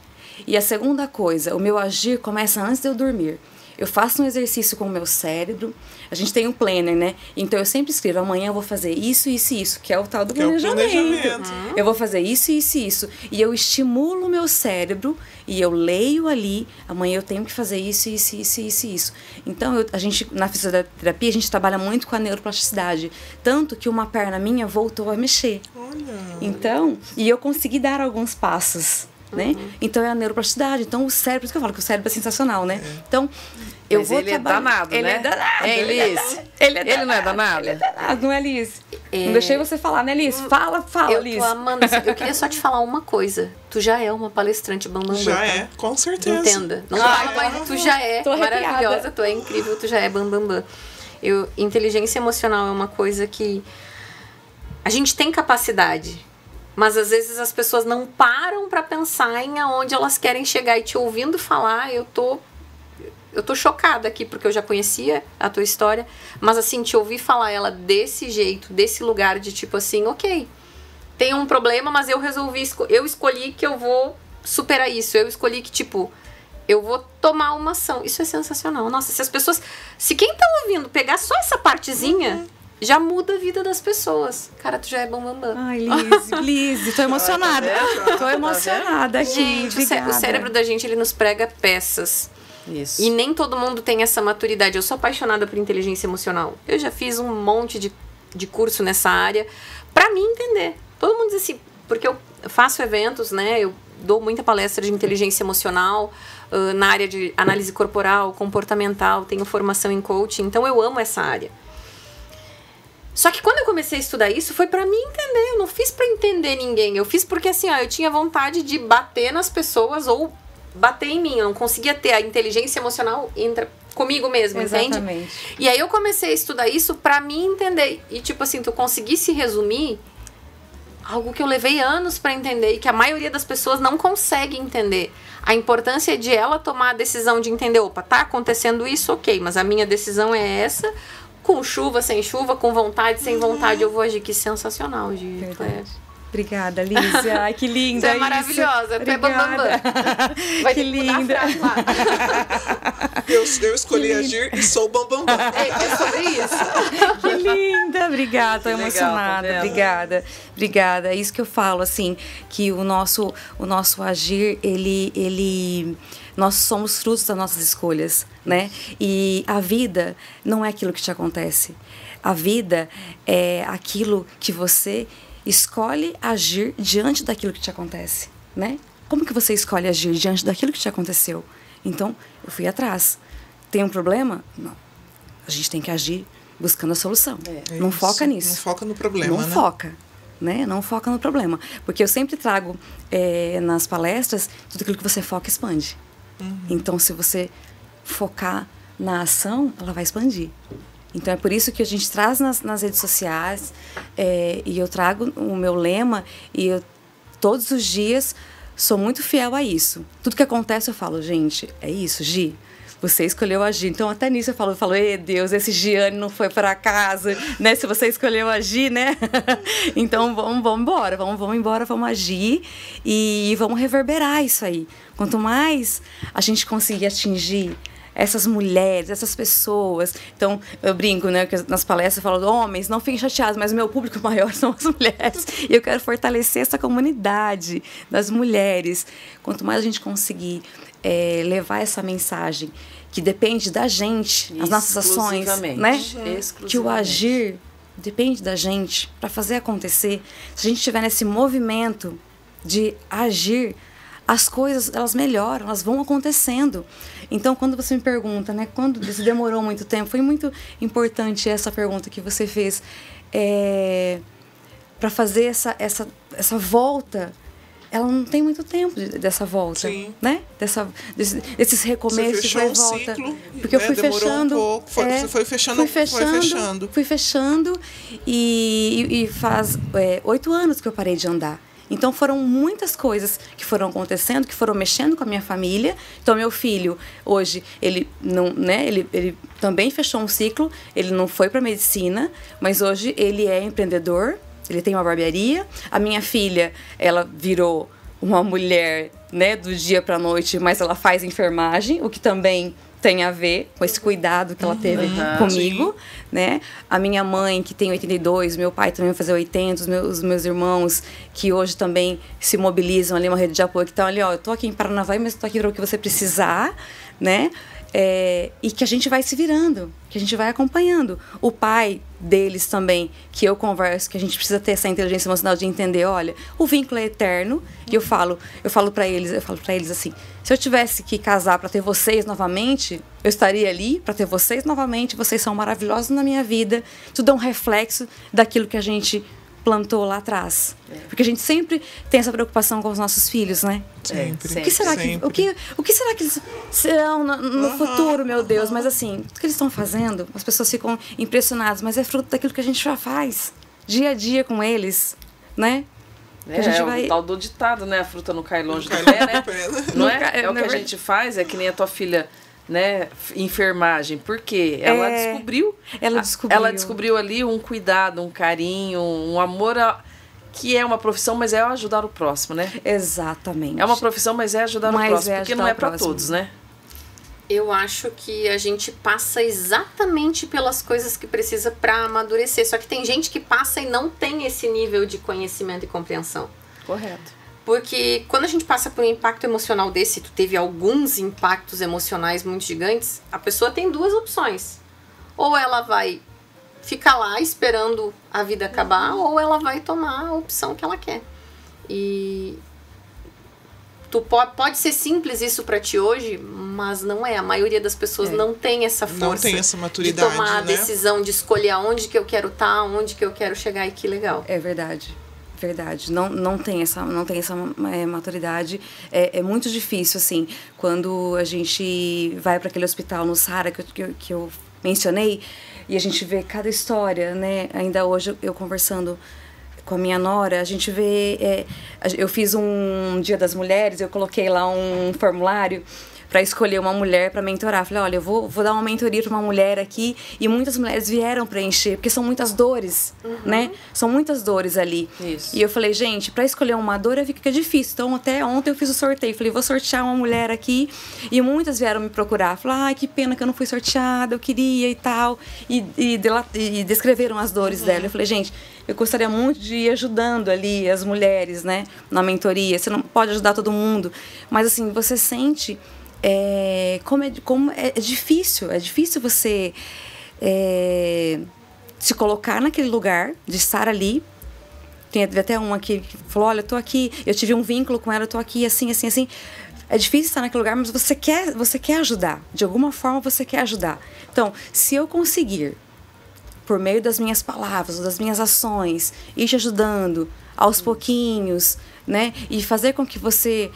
E a segunda coisa, o meu agir começa antes de eu dormir. Eu faço um exercício com o meu cérebro. A gente tem um planner, né? Então eu sempre escrevo: amanhã eu vou fazer isso, isso e isso, que é o tal do planejamento. É planejamento. Uhum. Eu vou fazer isso, isso e isso. E eu estimulo o meu cérebro e eu leio ali: amanhã eu tenho que fazer isso, isso, isso, isso e isso. Então eu, a gente, na fisioterapia, a gente trabalha muito com a neuroplasticidade. Tanto que uma perna minha voltou a mexer. Olha. Então, e eu consegui dar alguns passos né? Uhum. Então é a neuroplasticidade. Então o cérebro, por isso que eu falo que o cérebro é sensacional, né? É. Então eu Mas vou ele trabalhar. é danado, ele né? É danado, é, ele, é danado. ele, é ele não é danado? Ele é danado, não é Liz? É... Não deixei você falar, né, Liz? Fala, fala, eu Liz. Tô amando. Eu queria só te falar uma coisa. Tu já é uma palestrante bambambam. Já tá? é, com certeza. Entenda. Não ah, fala, mas tu já é tô maravilhosa, arrepiada. tu é incrível, tu já é bambambam. Eu, inteligência emocional é uma coisa que a gente tem capacidade mas às vezes as pessoas não param para pensar em aonde elas querem chegar e te ouvindo falar, eu tô eu tô chocada aqui porque eu já conhecia a tua história, mas assim te ouvir falar ela desse jeito, desse lugar de tipo assim, OK. Tem um problema, mas eu resolvi eu escolhi que eu vou superar isso. Eu escolhi que tipo eu vou tomar uma ação. Isso é sensacional. Nossa, se as pessoas, se quem tá ouvindo pegar só essa partezinha, uhum já muda a vida das pessoas. Cara, tu já é bambambam. Bam, bam. Ai, Liz, Liz, tô emocionada. Tá tô emocionada aqui. Gente, obrigada. o cérebro da gente, ele nos prega peças. Isso. E nem todo mundo tem essa maturidade. Eu sou apaixonada por inteligência emocional. Eu já fiz um monte de, de curso nessa área para mim entender. Todo mundo diz assim, porque eu faço eventos, né? Eu dou muita palestra de inteligência emocional uh, na área de análise corporal, comportamental, tenho formação em coaching, então eu amo essa área. Só que quando eu comecei a estudar isso, foi para mim entender. Eu não fiz para entender ninguém. Eu fiz porque assim, ó, eu tinha vontade de bater nas pessoas ou bater em mim. Eu não conseguia ter a inteligência emocional entra comigo mesmo, Exatamente. entende? E aí eu comecei a estudar isso para mim entender. E tipo assim, tu conseguisse resumir algo que eu levei anos para entender e que a maioria das pessoas não consegue entender. A importância de ela tomar a decisão de entender, opa, tá acontecendo isso, ok, mas a minha decisão é essa com chuva, sem chuva, com vontade, sem vontade, eu vou agir. Que sensacional, Gi. Obrigada, Lícia. Ai, que linda. Você é maravilhosa. Tu é bambambam. Vai que linda. Eu, eu escolhi agir e sou bambambam. É, é sobre isso. Que linda. Obrigada, tô legal, emocionada. tá Obrigada. Obrigada. É isso que eu falo, assim, que o nosso, o nosso agir, ele, ele nós somos frutos das nossas escolhas, né? E a vida não é aquilo que te acontece. A vida é aquilo que você escolhe agir diante daquilo que te acontece, né? Como que você escolhe agir diante daquilo que te aconteceu? Então, eu fui atrás. Tem um problema? Não. A gente tem que agir buscando a solução. É. não Isso. foca nisso. Não foca no problema, Não né? foca. né? Não foca no problema. Porque eu sempre trago é, nas palestras tudo aquilo que você foca expande. Uhum. Então, se você focar na ação, ela vai expandir. Então é por isso que a gente traz nas, nas redes sociais é, e eu trago o meu lema e eu todos os dias sou muito fiel a isso. Tudo que acontece eu falo, gente, é isso, Gi. Você escolheu agir. Então, até nisso eu falo, eu falo, ei Deus, esse Giane não foi para casa, né? Se você escolheu agir, né? então, vamos, vamos embora, vamos, vamos embora, vamos agir e vamos reverberar isso aí. Quanto mais a gente conseguir atingir essas mulheres, essas pessoas. Então, eu brinco, né, que nas palestras eu falo, homens, não fiquem chateados, mas o meu público maior são as mulheres. E eu quero fortalecer essa comunidade das mulheres. Quanto mais a gente conseguir é, levar essa mensagem que depende da gente, as nossas ações, né? Que o agir depende da gente para fazer acontecer. Se a gente estiver nesse movimento de agir, as coisas elas melhoram, elas vão acontecendo. Então, quando você me pergunta, né, quando isso demorou muito tempo, foi muito importante essa pergunta que você fez é, para fazer essa, essa, essa volta. Ela não tem muito tempo de, dessa volta, Sim. né? Dessa, desse, desses recomeços e um volta. Ciclo, Porque né? eu fui Demorou fechando, um pouco, foi, é, você foi fechando, fui fechando, foi fechando, fui fechando e, e, e faz é, oito anos que eu parei de andar. Então foram muitas coisas que foram acontecendo, que foram mexendo com a minha família. Então meu filho hoje ele não, né? Ele, ele também fechou um ciclo. Ele não foi para medicina, mas hoje ele é empreendedor. Ele tem uma barbearia. A minha filha ela virou uma mulher, né? Do dia para noite, mas ela faz enfermagem, o que também tem a ver com esse cuidado que ela teve uhum, comigo, sim. né? A minha mãe, que tem 82, meu pai também vai fazer 80, os meus, os meus irmãos, que hoje também se mobilizam ali, uma rede de apoio, que estão ali, ó, eu tô aqui em Paranavaí, mas tô aqui para o que você precisar, né? É, e que a gente vai se virando, que a gente vai acompanhando. O pai deles também, que eu converso, que a gente precisa ter essa inteligência emocional de entender, olha, o vínculo é eterno. E eu falo, eu falo para eles, eu falo para eles assim, se eu tivesse que casar para ter vocês novamente, eu estaria ali para ter vocês novamente. Vocês são maravilhosos na minha vida. Tudo é um reflexo daquilo que a gente plantou lá atrás. É. Porque a gente sempre tem essa preocupação com os nossos filhos, né? Sempre. O que será que o que o que será que eles serão no, no uhum, futuro, meu Deus? Mas assim, o que eles estão fazendo? As pessoas ficam impressionadas, mas é fruto daquilo que a gente já faz dia a dia com eles, né? É, a gente é vai... o tal do ditado, né? A fruta não cai longe do pé, né? Não é? É o que a gente faz, é que nem a tua filha né, enfermagem, porque ela é, descobriu, ela descobriu, ela descobriu ali um cuidado, um carinho, um amor a, que é uma profissão, mas é ajudar o próximo, né? Exatamente. É uma profissão, mas é ajudar mas o próximo, é porque não é para todos, né? Eu acho que a gente passa exatamente pelas coisas que precisa para amadurecer. Só que tem gente que passa e não tem esse nível de conhecimento e compreensão. Correto. Porque quando a gente passa por um impacto emocional desse, tu teve alguns impactos emocionais muito gigantes, a pessoa tem duas opções. Ou ela vai ficar lá esperando a vida acabar, ou ela vai tomar a opção que ela quer. E tu pode, pode ser simples isso para ti hoje, mas não é. A maioria das pessoas é. não tem essa força. Não tem essa maturidade. De tomar a né? decisão de escolher aonde que eu quero estar, tá, onde que eu quero chegar e que legal. É verdade verdade. Não, não tem essa, não tem essa é, maturidade. É, é muito difícil, assim, quando a gente vai para aquele hospital no Sara que, que, que eu mencionei e a gente vê cada história, né? Ainda hoje eu conversando com a minha nora, a gente vê. É, eu fiz um Dia das Mulheres, eu coloquei lá um formulário para escolher uma mulher para mentorar. Falei, olha, eu vou, vou dar uma mentoria para uma mulher aqui e muitas mulheres vieram preencher, porque são muitas dores, uhum. né? São muitas dores ali. Isso. E eu falei, gente, para escolher uma dor que é difícil. Então até ontem eu fiz o sorteio, falei, vou sortear uma mulher aqui e muitas vieram me procurar. Falei, ai, que pena que eu não fui sorteada, eu queria e tal. E, e, e descreveram as dores uhum. dela. Eu falei, gente, eu gostaria muito de ir ajudando ali as mulheres, né, na mentoria. Você não pode ajudar todo mundo, mas assim, você sente é, como, é, como é, é difícil, é difícil você é, se colocar naquele lugar, de estar ali. Tem até uma que falou, olha, eu tô aqui, eu tive um vínculo com ela, eu tô aqui, assim, assim, assim. É difícil estar naquele lugar, mas você quer, você quer ajudar. De alguma forma você quer ajudar. Então, se eu conseguir por meio das minhas palavras, das minhas ações, ir te ajudando aos pouquinhos, né? E fazer com que você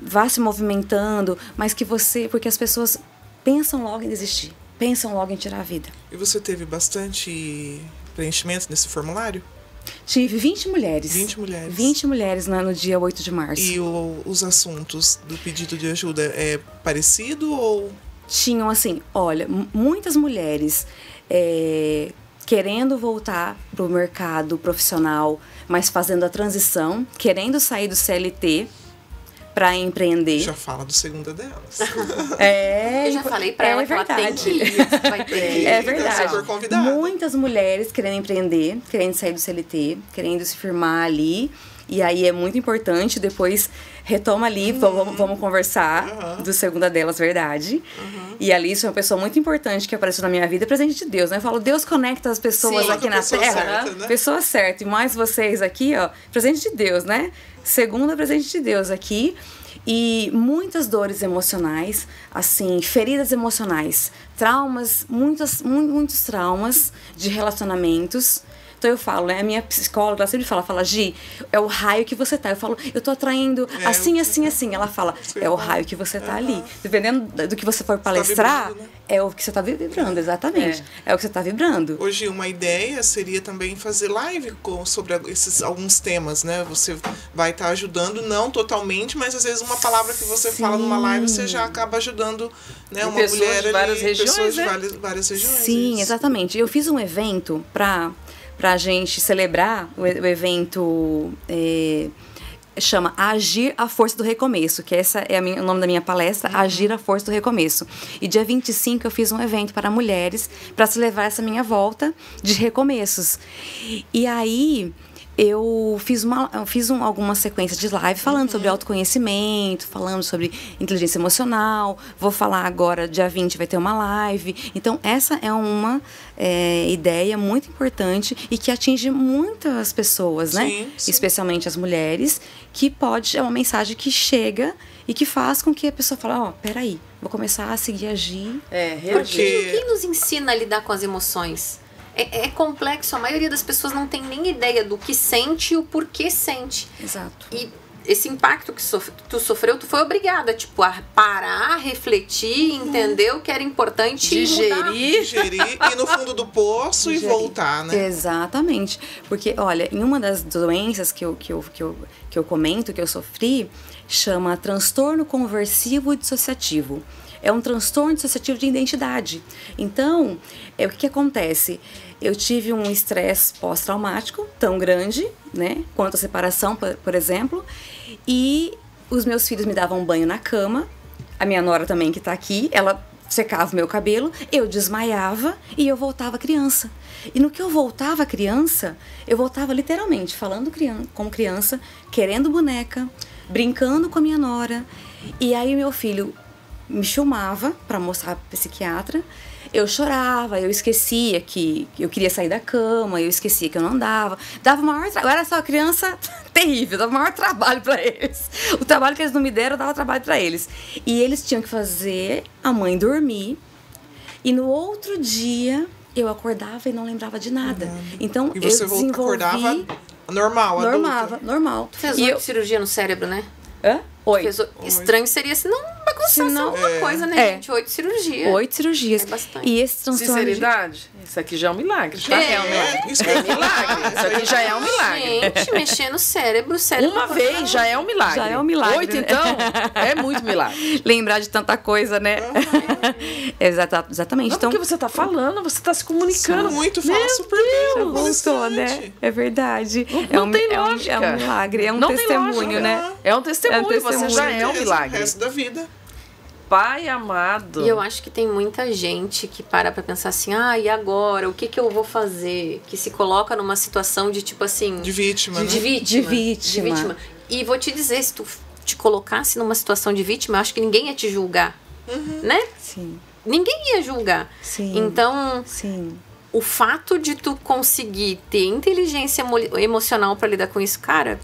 vá se movimentando, mas que você, porque as pessoas pensam logo em desistir, pensam logo em tirar a vida. E você teve bastante preenchimento nesse formulário? Tive 20 mulheres. 20 mulheres. 20 mulheres no, no dia 8 de março. E o, os assuntos do pedido de ajuda é parecido ou. Tinham assim, olha, muitas mulheres é, querendo voltar para o mercado profissional, mas fazendo a transição, querendo sair do CLT para empreender. Já fala do segunda delas. É, eu já falei para é ela verdade. que ela tem que ir, vai ter. É verdade. Muitas mulheres querendo empreender, querendo sair do CLT, querendo se firmar ali. E aí é muito importante, depois retoma ali, uhum. vamos, vamos conversar uhum. do segunda delas, verdade. Uhum. E ali isso é uma pessoa muito importante que apareceu na minha vida, presente de Deus, né? Eu falo, Deus conecta as pessoas Sim, aqui na Terra. Certa, né? Pessoa certa. E mais vocês aqui, ó, presente de Deus, né? Segunda presente de Deus aqui e muitas dores emocionais, assim, feridas emocionais, traumas, muitas, muitos traumas de relacionamentos então eu falo, né? A minha psicóloga ela sempre fala, fala, Gi, é o raio que você tá. Eu falo, eu tô atraindo é, assim, assim, assim. Ela fala, é o raio que você tá ali. Dependendo do que você for palestrar, tá vibrando, né? é o que você tá vibrando, exatamente. É. é. o que você tá vibrando. Hoje, uma ideia seria também fazer live com, sobre esses alguns temas, né? Você vai estar tá ajudando, não totalmente, mas às vezes uma palavra que você Sim. fala numa live, você já acaba ajudando né, uma mulher de várias ali, regiões, pessoas né? de várias, várias regiões. Sim, exatamente. Eu fiz um evento para para a gente celebrar o, o evento. É, chama Agir a Força do Recomeço, que essa é minha, o nome da minha palestra, uhum. Agir a Força do Recomeço. E dia 25 eu fiz um evento para mulheres para celebrar essa minha volta de recomeços. E aí eu fiz, uma, eu fiz um, algumas sequências de live falando uhum. sobre autoconhecimento, falando sobre inteligência emocional. Vou falar agora, dia 20 vai ter uma live. Então, essa é uma é, ideia muito importante e que atinge muitas pessoas, né? Sim, sim. Especialmente as mulheres, que pode, é uma mensagem que chega e que faz com que a pessoa fale, ó, oh, peraí, vou começar a seguir agir. É, reagir. Porque quem nos ensina a lidar com as emoções? É, é, complexo. A maioria das pessoas não tem nem ideia do que sente e o porquê sente. Exato. E esse impacto que tu sofreu, tu foi obrigada, tipo, a parar, refletir, uhum. entender o que era importante digerir, digerir ir no fundo do poço digerir. e voltar, né? Exatamente. Porque, olha, em uma das doenças que eu, que eu, que eu, que eu comento, que eu sofri, chama transtorno conversivo dissociativo é um transtorno dissociativo de identidade. Então, é o que, que acontece? Eu tive um estresse pós-traumático tão grande, né, quanto a separação, por, exemplo, e os meus filhos me davam banho na cama, a minha nora também que está aqui, ela secava o meu cabelo, eu desmaiava e eu voltava criança. E no que eu voltava criança, eu voltava literalmente falando criança, como criança, querendo boneca, brincando com a minha nora. E aí meu filho me filmava para mostrar para psiquiatra. Eu chorava, eu esquecia que eu queria sair da cama, eu esquecia que eu não andava. Dava maior trabalho. Era só criança terrível, dava maior trabalho para eles. O trabalho que eles não me deram, dava trabalho para eles. E eles tinham que fazer a mãe dormir. E no outro dia eu acordava e não lembrava de nada. Uhum. Então e você eu desenvolvi acordava normal, Normal, normal. Tu fez eu... cirurgia no cérebro, né? Hã? Oi. Fez... Estranho seria se não bagunçasse não, alguma é. coisa, né, é. gente? Oito cirurgias. Oito cirurgias. É bastante. E esse transtorno. Sinceridade? De... Isso aqui já é um milagre. Já é, é um milagre. Isso é um milagre. Isso aqui já é um milagre. Gente, mexer no cérebro, o cérebro. Uma vez já é um milagre. Já é um milagre. Oito, então, é muito milagre. Lembrar de tanta coisa, né? Uhum. exatamente. Não então, porque você está falando, você está se comunicando. Muito, fala Meu super Deus. bem. Voltou, né? É verdade. Não, é um, tem lógica. É um, é um milagre, é um não testemunho, né? É um testemunho, é um testemunho. você já é um milagre. O resto da vida. Pai amado. E eu acho que tem muita gente que para pra pensar assim, ah, e agora? O que que eu vou fazer? Que se coloca numa situação de tipo assim. De vítima. De, né? de vítima. De vítima. De vítima. E vou te dizer, se tu te colocasse numa situação de vítima, eu acho que ninguém ia te julgar. Uhum. Né? Sim. Ninguém ia julgar. Sim. Então. Sim. O fato de tu conseguir ter inteligência emocional para lidar com isso, cara,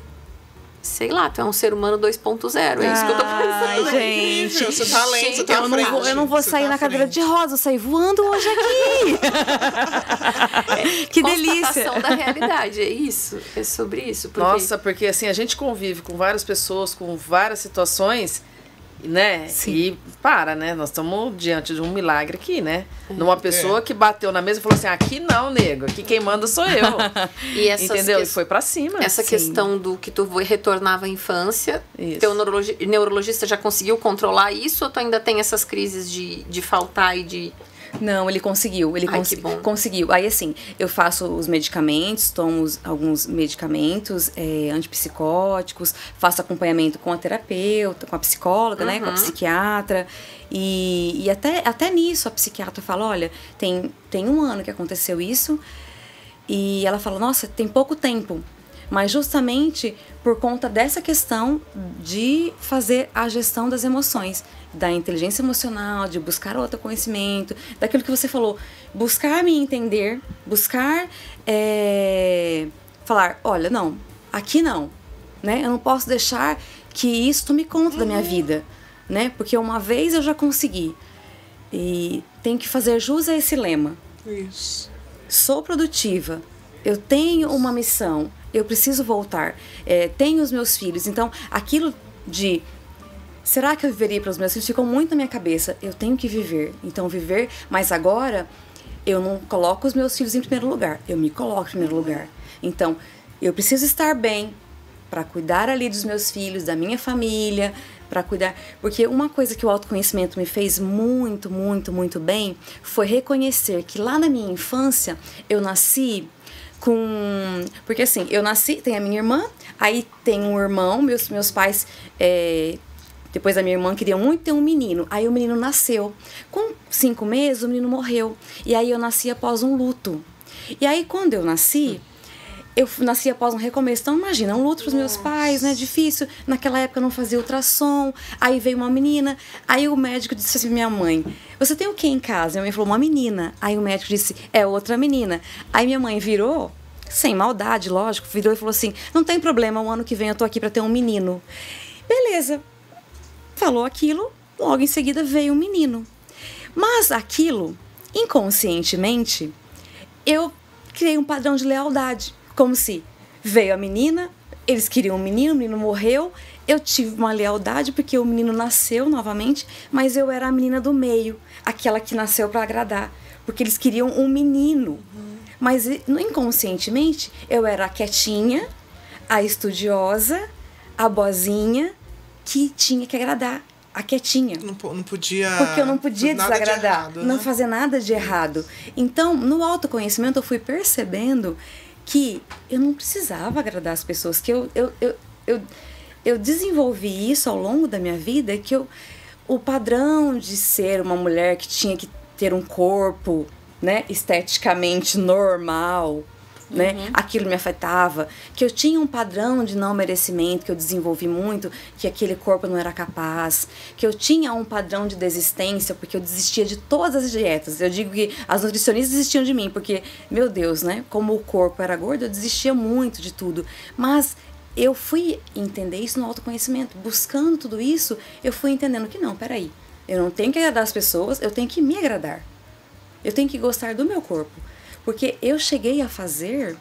sei lá, tu é um ser humano 2.0. É isso que eu tô pensando. Ai, gente. Você tá lento, você tá eu, não vou, eu não vou sair tá na cadeira de rosa, eu saí voando hoje aqui. que delícia. da realidade, é isso. É sobre isso. Porque... Nossa, porque assim, a gente convive com várias pessoas, com várias situações né? Sim. E para, né? Nós estamos diante de um milagre aqui, né? É. Numa pessoa é. que bateu na mesa e falou assim: aqui não, nego, aqui quem manda sou eu. e Entendeu? Que... E foi para cima. Essa Sim. questão do que tu retornava à infância, isso. teu neurologi... neurologista já conseguiu controlar isso ou tu ainda tem essas crises de, de faltar e de não, ele conseguiu. Ele Ai, cons conseguiu. Aí, assim, eu faço os medicamentos, tomo alguns medicamentos é, antipsicóticos, faço acompanhamento com a terapeuta, com a psicóloga, uhum. né? Com a uhum. psiquiatra. E, e até, até nisso a psiquiatra fala: olha, tem, tem um ano que aconteceu isso. E ela fala: nossa, tem pouco tempo. Mas justamente por conta dessa questão de fazer a gestão das emoções da inteligência emocional, de buscar outro conhecimento, daquilo que você falou, buscar me entender, buscar é, falar, olha, não, aqui não, né? Eu não posso deixar que isso tome conta da minha uhum. vida, né? Porque uma vez eu já consegui e tenho que fazer jus a esse lema. Isso. Sou produtiva, eu tenho uma missão, eu preciso voltar, é, tenho os meus filhos, então aquilo de será que eu viveria para os meus filhos? Ficou muito na minha cabeça. Eu tenho que viver. Então, viver, mas agora eu não coloco os meus filhos em primeiro lugar. Eu me coloco em primeiro lugar. Então, eu preciso estar bem para cuidar ali dos meus filhos, da minha família, para cuidar. Porque uma coisa que o autoconhecimento me fez muito, muito, muito bem foi reconhecer que lá na minha infância eu nasci com. Porque assim, eu nasci, tem a minha irmã, aí tem um irmão, meus, meus pais. É, depois a minha irmã queria muito ter um menino. Aí o menino nasceu. Com cinco meses, o menino morreu. E aí eu nasci após um luto. E aí quando eu nasci, eu nasci após um recomeço. Então, imagina, um luto pros meus pais, né? Difícil. Naquela época eu não fazia ultrassom. Aí veio uma menina. Aí o médico disse assim minha mãe: Você tem o que em casa? Minha mãe falou: Uma menina. Aí o médico disse: É outra menina. Aí minha mãe virou, sem maldade, lógico, virou e falou assim: Não tem problema, o ano que vem eu tô aqui para ter um menino. Beleza falou aquilo, logo em seguida veio um menino. Mas aquilo, inconscientemente, eu criei um padrão de lealdade, como se veio a menina, eles queriam um menino, o menino morreu, eu tive uma lealdade porque o menino nasceu novamente, mas eu era a menina do meio, aquela que nasceu para agradar, porque eles queriam um menino. Uhum. Mas inconscientemente eu era a quietinha, a estudiosa, a boazinha, que tinha que agradar a quietinha. Não, não podia. Porque eu não podia desagradar, de errado, não né? fazer nada de errado. Então, no autoconhecimento, eu fui percebendo que eu não precisava agradar as pessoas, que eu, eu, eu, eu, eu desenvolvi isso ao longo da minha vida, que eu, o padrão de ser uma mulher que tinha que ter um corpo né, esteticamente normal, né? Uhum. Aquilo me afetava, que eu tinha um padrão de não merecimento que eu desenvolvi muito, que aquele corpo não era capaz, que eu tinha um padrão de desistência porque eu desistia de todas as dietas. Eu digo que as nutricionistas desistiam de mim porque, meu Deus, né? Como o corpo era gordo, eu desistia muito de tudo. Mas eu fui entender isso no autoconhecimento, buscando tudo isso, eu fui entendendo que não, peraí, eu não tenho que agradar as pessoas, eu tenho que me agradar. Eu tenho que gostar do meu corpo. Porque eu cheguei a fazer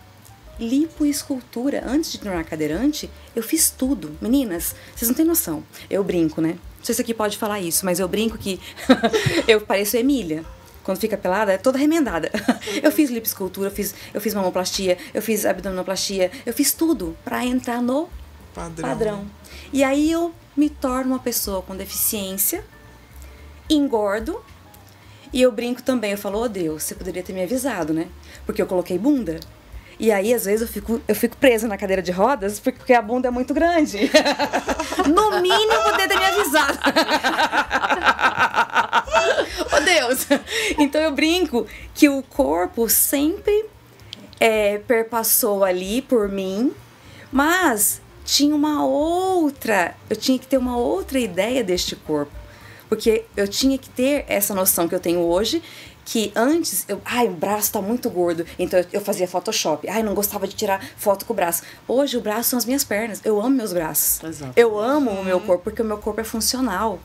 lipoescultura. Antes de tornar cadeirante, eu fiz tudo. Meninas, vocês não têm noção. Eu brinco, né? Não sei se aqui pode falar isso, mas eu brinco que eu pareço Emília. Quando fica pelada, é toda remendada. eu fiz lipoescultura, eu fiz, eu fiz mamoplastia, eu fiz abdominoplastia, eu fiz tudo para entrar no padrão. padrão. E aí eu me torno uma pessoa com deficiência, engordo e eu brinco também, eu falo, oh Deus, você poderia ter me avisado, né? Porque eu coloquei bunda. E aí, às vezes, eu fico, eu fico presa na cadeira de rodas porque a bunda é muito grande. no mínimo, poderia ter me avisado. oh Deus! Então eu brinco que o corpo sempre é, perpassou ali por mim, mas tinha uma outra, eu tinha que ter uma outra ideia deste corpo. Porque eu tinha que ter essa noção que eu tenho hoje, que antes, eu, ai, o braço tá muito gordo, então eu, eu fazia Photoshop. Ai, não gostava de tirar foto com o braço. Hoje o braço são as minhas pernas. Eu amo meus braços. Exato. Eu amo o meu corpo porque o meu corpo é funcional.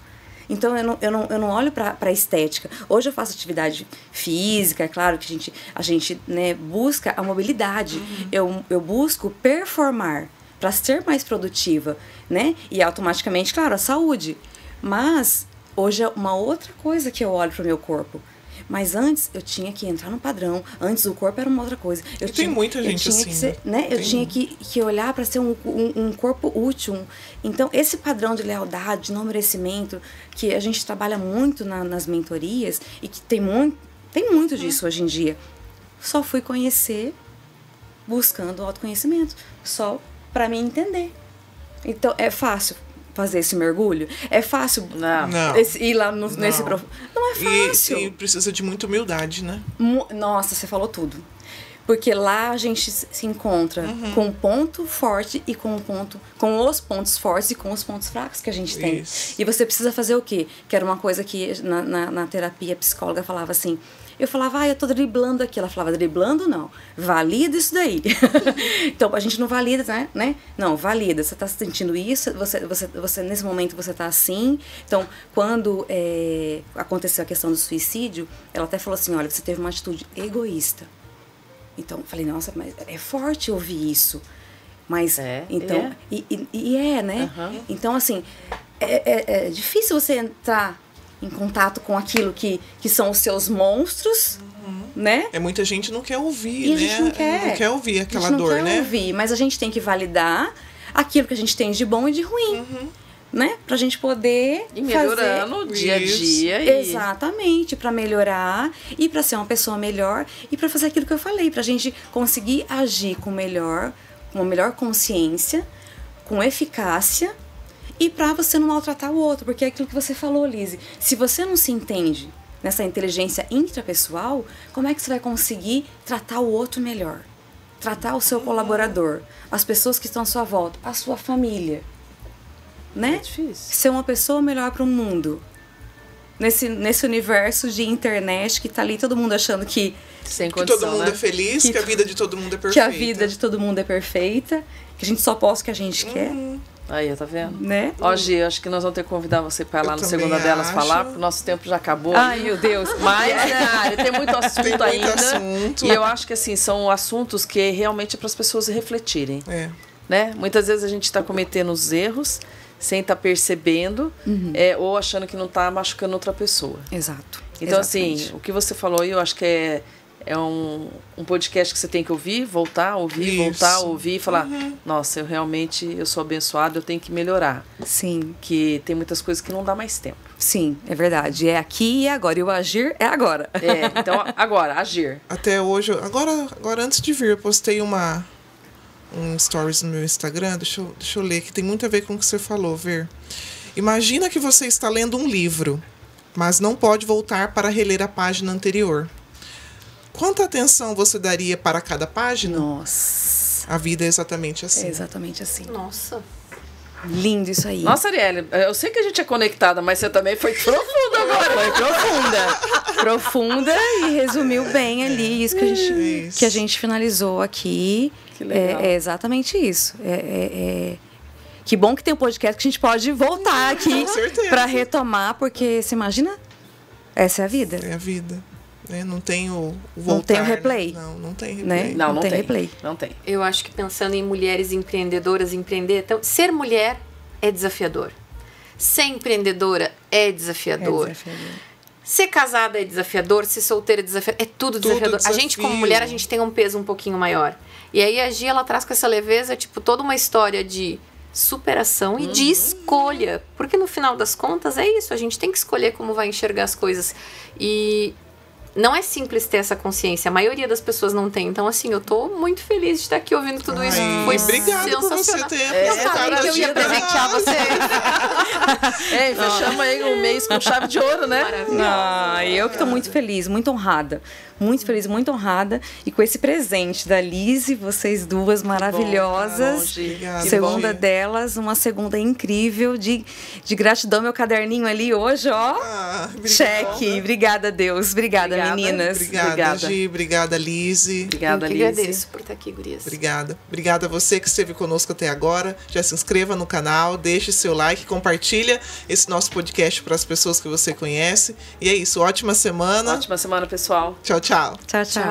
Então eu não, eu não, eu não olho para a estética. Hoje eu faço atividade física, é claro que a gente, a gente né, busca a mobilidade. Eu, eu busco performar para ser mais produtiva, né? E automaticamente, claro, a saúde. Mas hoje é uma outra coisa que eu olho para o meu corpo. Mas antes eu tinha que entrar no padrão. Antes o corpo era uma outra coisa. Eu E tem muita eu gente tinha assim, que ser, né? Eu Tem tinha que, que olhar para ser um, um, um corpo útil. um- Então, esse padrão de lealdade, de não merecimento, que a gente trabalha muito na- nas mentorias e que tem muito, tem muito disso hoje em dia. Só fui conhecer buscando autoconhecimento. Só para me entender. Então, é fácil fazer esse mergulho? É fácil Não. Não. esse- ir lá no- nesse Não. profundo? Não é E, fácil. e precisa de muita humildade, né? Mu- Nossa, você falou tudo. Porque lá a gente se se encontra Uhum. com um ponto forte e com um ponto, com os pontos fortes e com os pontos fracos que a gente tem. Isso. E você precisa fazer o quê? Que era uma coisa que na, na, na terapia a psicóloga falava assim. Eu falava, ah, eu tô driblando aqui. Ela falava, driblando não. Valida isso daí. então, a gente não valida, né? né? Não, valida. Você tá sentindo isso, você, você, você nesse momento você tá assim. Então, quando é, aconteceu a questão do suicídio, ela até falou assim, olha, você teve uma atitude egoísta. Então, eu falei, nossa, mas é forte ouvir isso. Mas, É, então, é. E, e, e é, né? Aham. Então, assim, é, é- é difícil você entrar em contato com aquilo que, que são os seus monstros, né? É muita gente não quer ouvir, E a né? gente não quer. ouvir A aquela gente não dor, quer né? ouvir, mas a gente tem que validar aquilo que a gente tem de bom e de ruim, né? Pra gente poder E melhorando fazer... o dia a dia. E... Exatamente, para melhorar e para ser uma pessoa melhor e para fazer aquilo que eu falei, pra gente conseguir agir com melhor, com uma melhor consciência, com eficácia e para você não maltratar o outro, porque é aquilo que você falou, Lise. Se você não se entende nessa inteligência intrapessoal, como é que você vai conseguir tratar o outro melhor? Tratar o seu colaborador, as pessoas que estão à sua volta, a sua família, né? É difícil. ser uma pessoa melhor para o mundo. Nesse, nesse universo de internet que tá ali todo mundo achando que, Sem Que condição, todo mundo né? é feliz, Que- que, a vida de todo mundo é perfeita. que a vida de todo mundo é perfeita, que a gente só posta o que a gente quer, Aí, tá vendo? né? Ó, Gi, acho que nós vamos ter que convidar você para ir lá Eu no Segunda Delas acho. falar, porque o nosso tempo já acabou. Ai, meu Deus. Mas, né, tem muito assunto Tem muito ainda. assunto. E eu acho que, assim, são assuntos que realmente é para as pessoas refletirem. É. né? Muitas vezes a gente está cometendo os erros sem estar percebendo Uhum. é, ou achando que não está machucando outra pessoa. Exato. Então, Exatamente. assim, o que você falou aí, eu acho que é, é um, um podcast que você tem que ouvir, voltar, ouvir, Isso. voltar, ouvir e falar, nossa, eu realmente eu sou abençoado, eu tenho que melhorar. Sim, Que tem muitas coisas que não dá mais tempo. sim, é verdade. É aqui e agora. E o agir é agora. É, então, agora, agir. Até hoje, eu- agora, agora antes de vir, eu postei uma um stories no meu Instagram, deixa eu, deixa eu ler, que tem muito a ver com o que você falou, Ver. Imagina que você está lendo um livro, mas não pode voltar para reler a página anterior. Quanta atenção você daria para cada página? Nossa. A vida é exatamente assim. É exatamente assim. Nossa. Lindo isso aí. Nossa, Arielle, eu sei que a gente é conectada, mas você também foi profunda agora. Foi profunda. profunda e resumiu bem ali isso que a gente, Isso. que a gente finalizou aqui. Que legal. É, é exatamente isso. É, é- é- Que bom que tem um podcast que a gente pode voltar aqui para retomar, porque você imagina? Essa é a vida. É a vida. Né? Não tem o, o Não tem o voltar, né? replay. Não, não tem Né? replay. Não, não, Não tem tem. replay. Não tem. Eu acho que pensando em mulheres empreendedoras, empreender, então, ser mulher é desafiador. Ser empreendedora é É desafiador. desafiador. Ser casada é desafiador, ser solteira é desafiador. É tudo Tudo desafiador. A gente, como mulher, a gente tem um peso um pouquinho maior. E aí a Gia, ela traz com essa leveza, tipo, toda uma história de superação e Uhum. de escolha. Porque no final das contas é isso, a gente tem que escolher como vai enxergar as coisas. E não é simples ter essa consciência. A maioria das pessoas não tem. Então, assim, eu tô muito feliz de estar aqui ouvindo tudo isso. Ai, Foi obrigada por você sensacional. ter Eu apresentado falei que eu ia presentear vocês. É, e fechamos aí um mês com chave de ouro, né? Maravilhoso. Ah, eu que tô muito feliz, muito honrada. Muito feliz, muito honrada. E com esse presente da Lise, vocês duas maravilhosas. longe. Obrigada, segunda delas, uma segunda incrível de, de gratidão. Meu caderninho ali hoje, ó. Ah, obrigada. Cheque. Obrigada, Deus. Obrigada, Obrigada, meninas. Obrigada, Obrigada. Gi. Obrigada, Lise. Obrigada, Eu que Liz. agradeço por estar aqui, gurias. Obrigada. Obrigada a você que esteve conosco até agora. Já se inscreva no canal, deixe seu like, compartilha esse nosso podcast para as pessoas que você conhece. E é isso. Ótima semana. Ótima semana, pessoal. Tchau, tchau. 好，再见。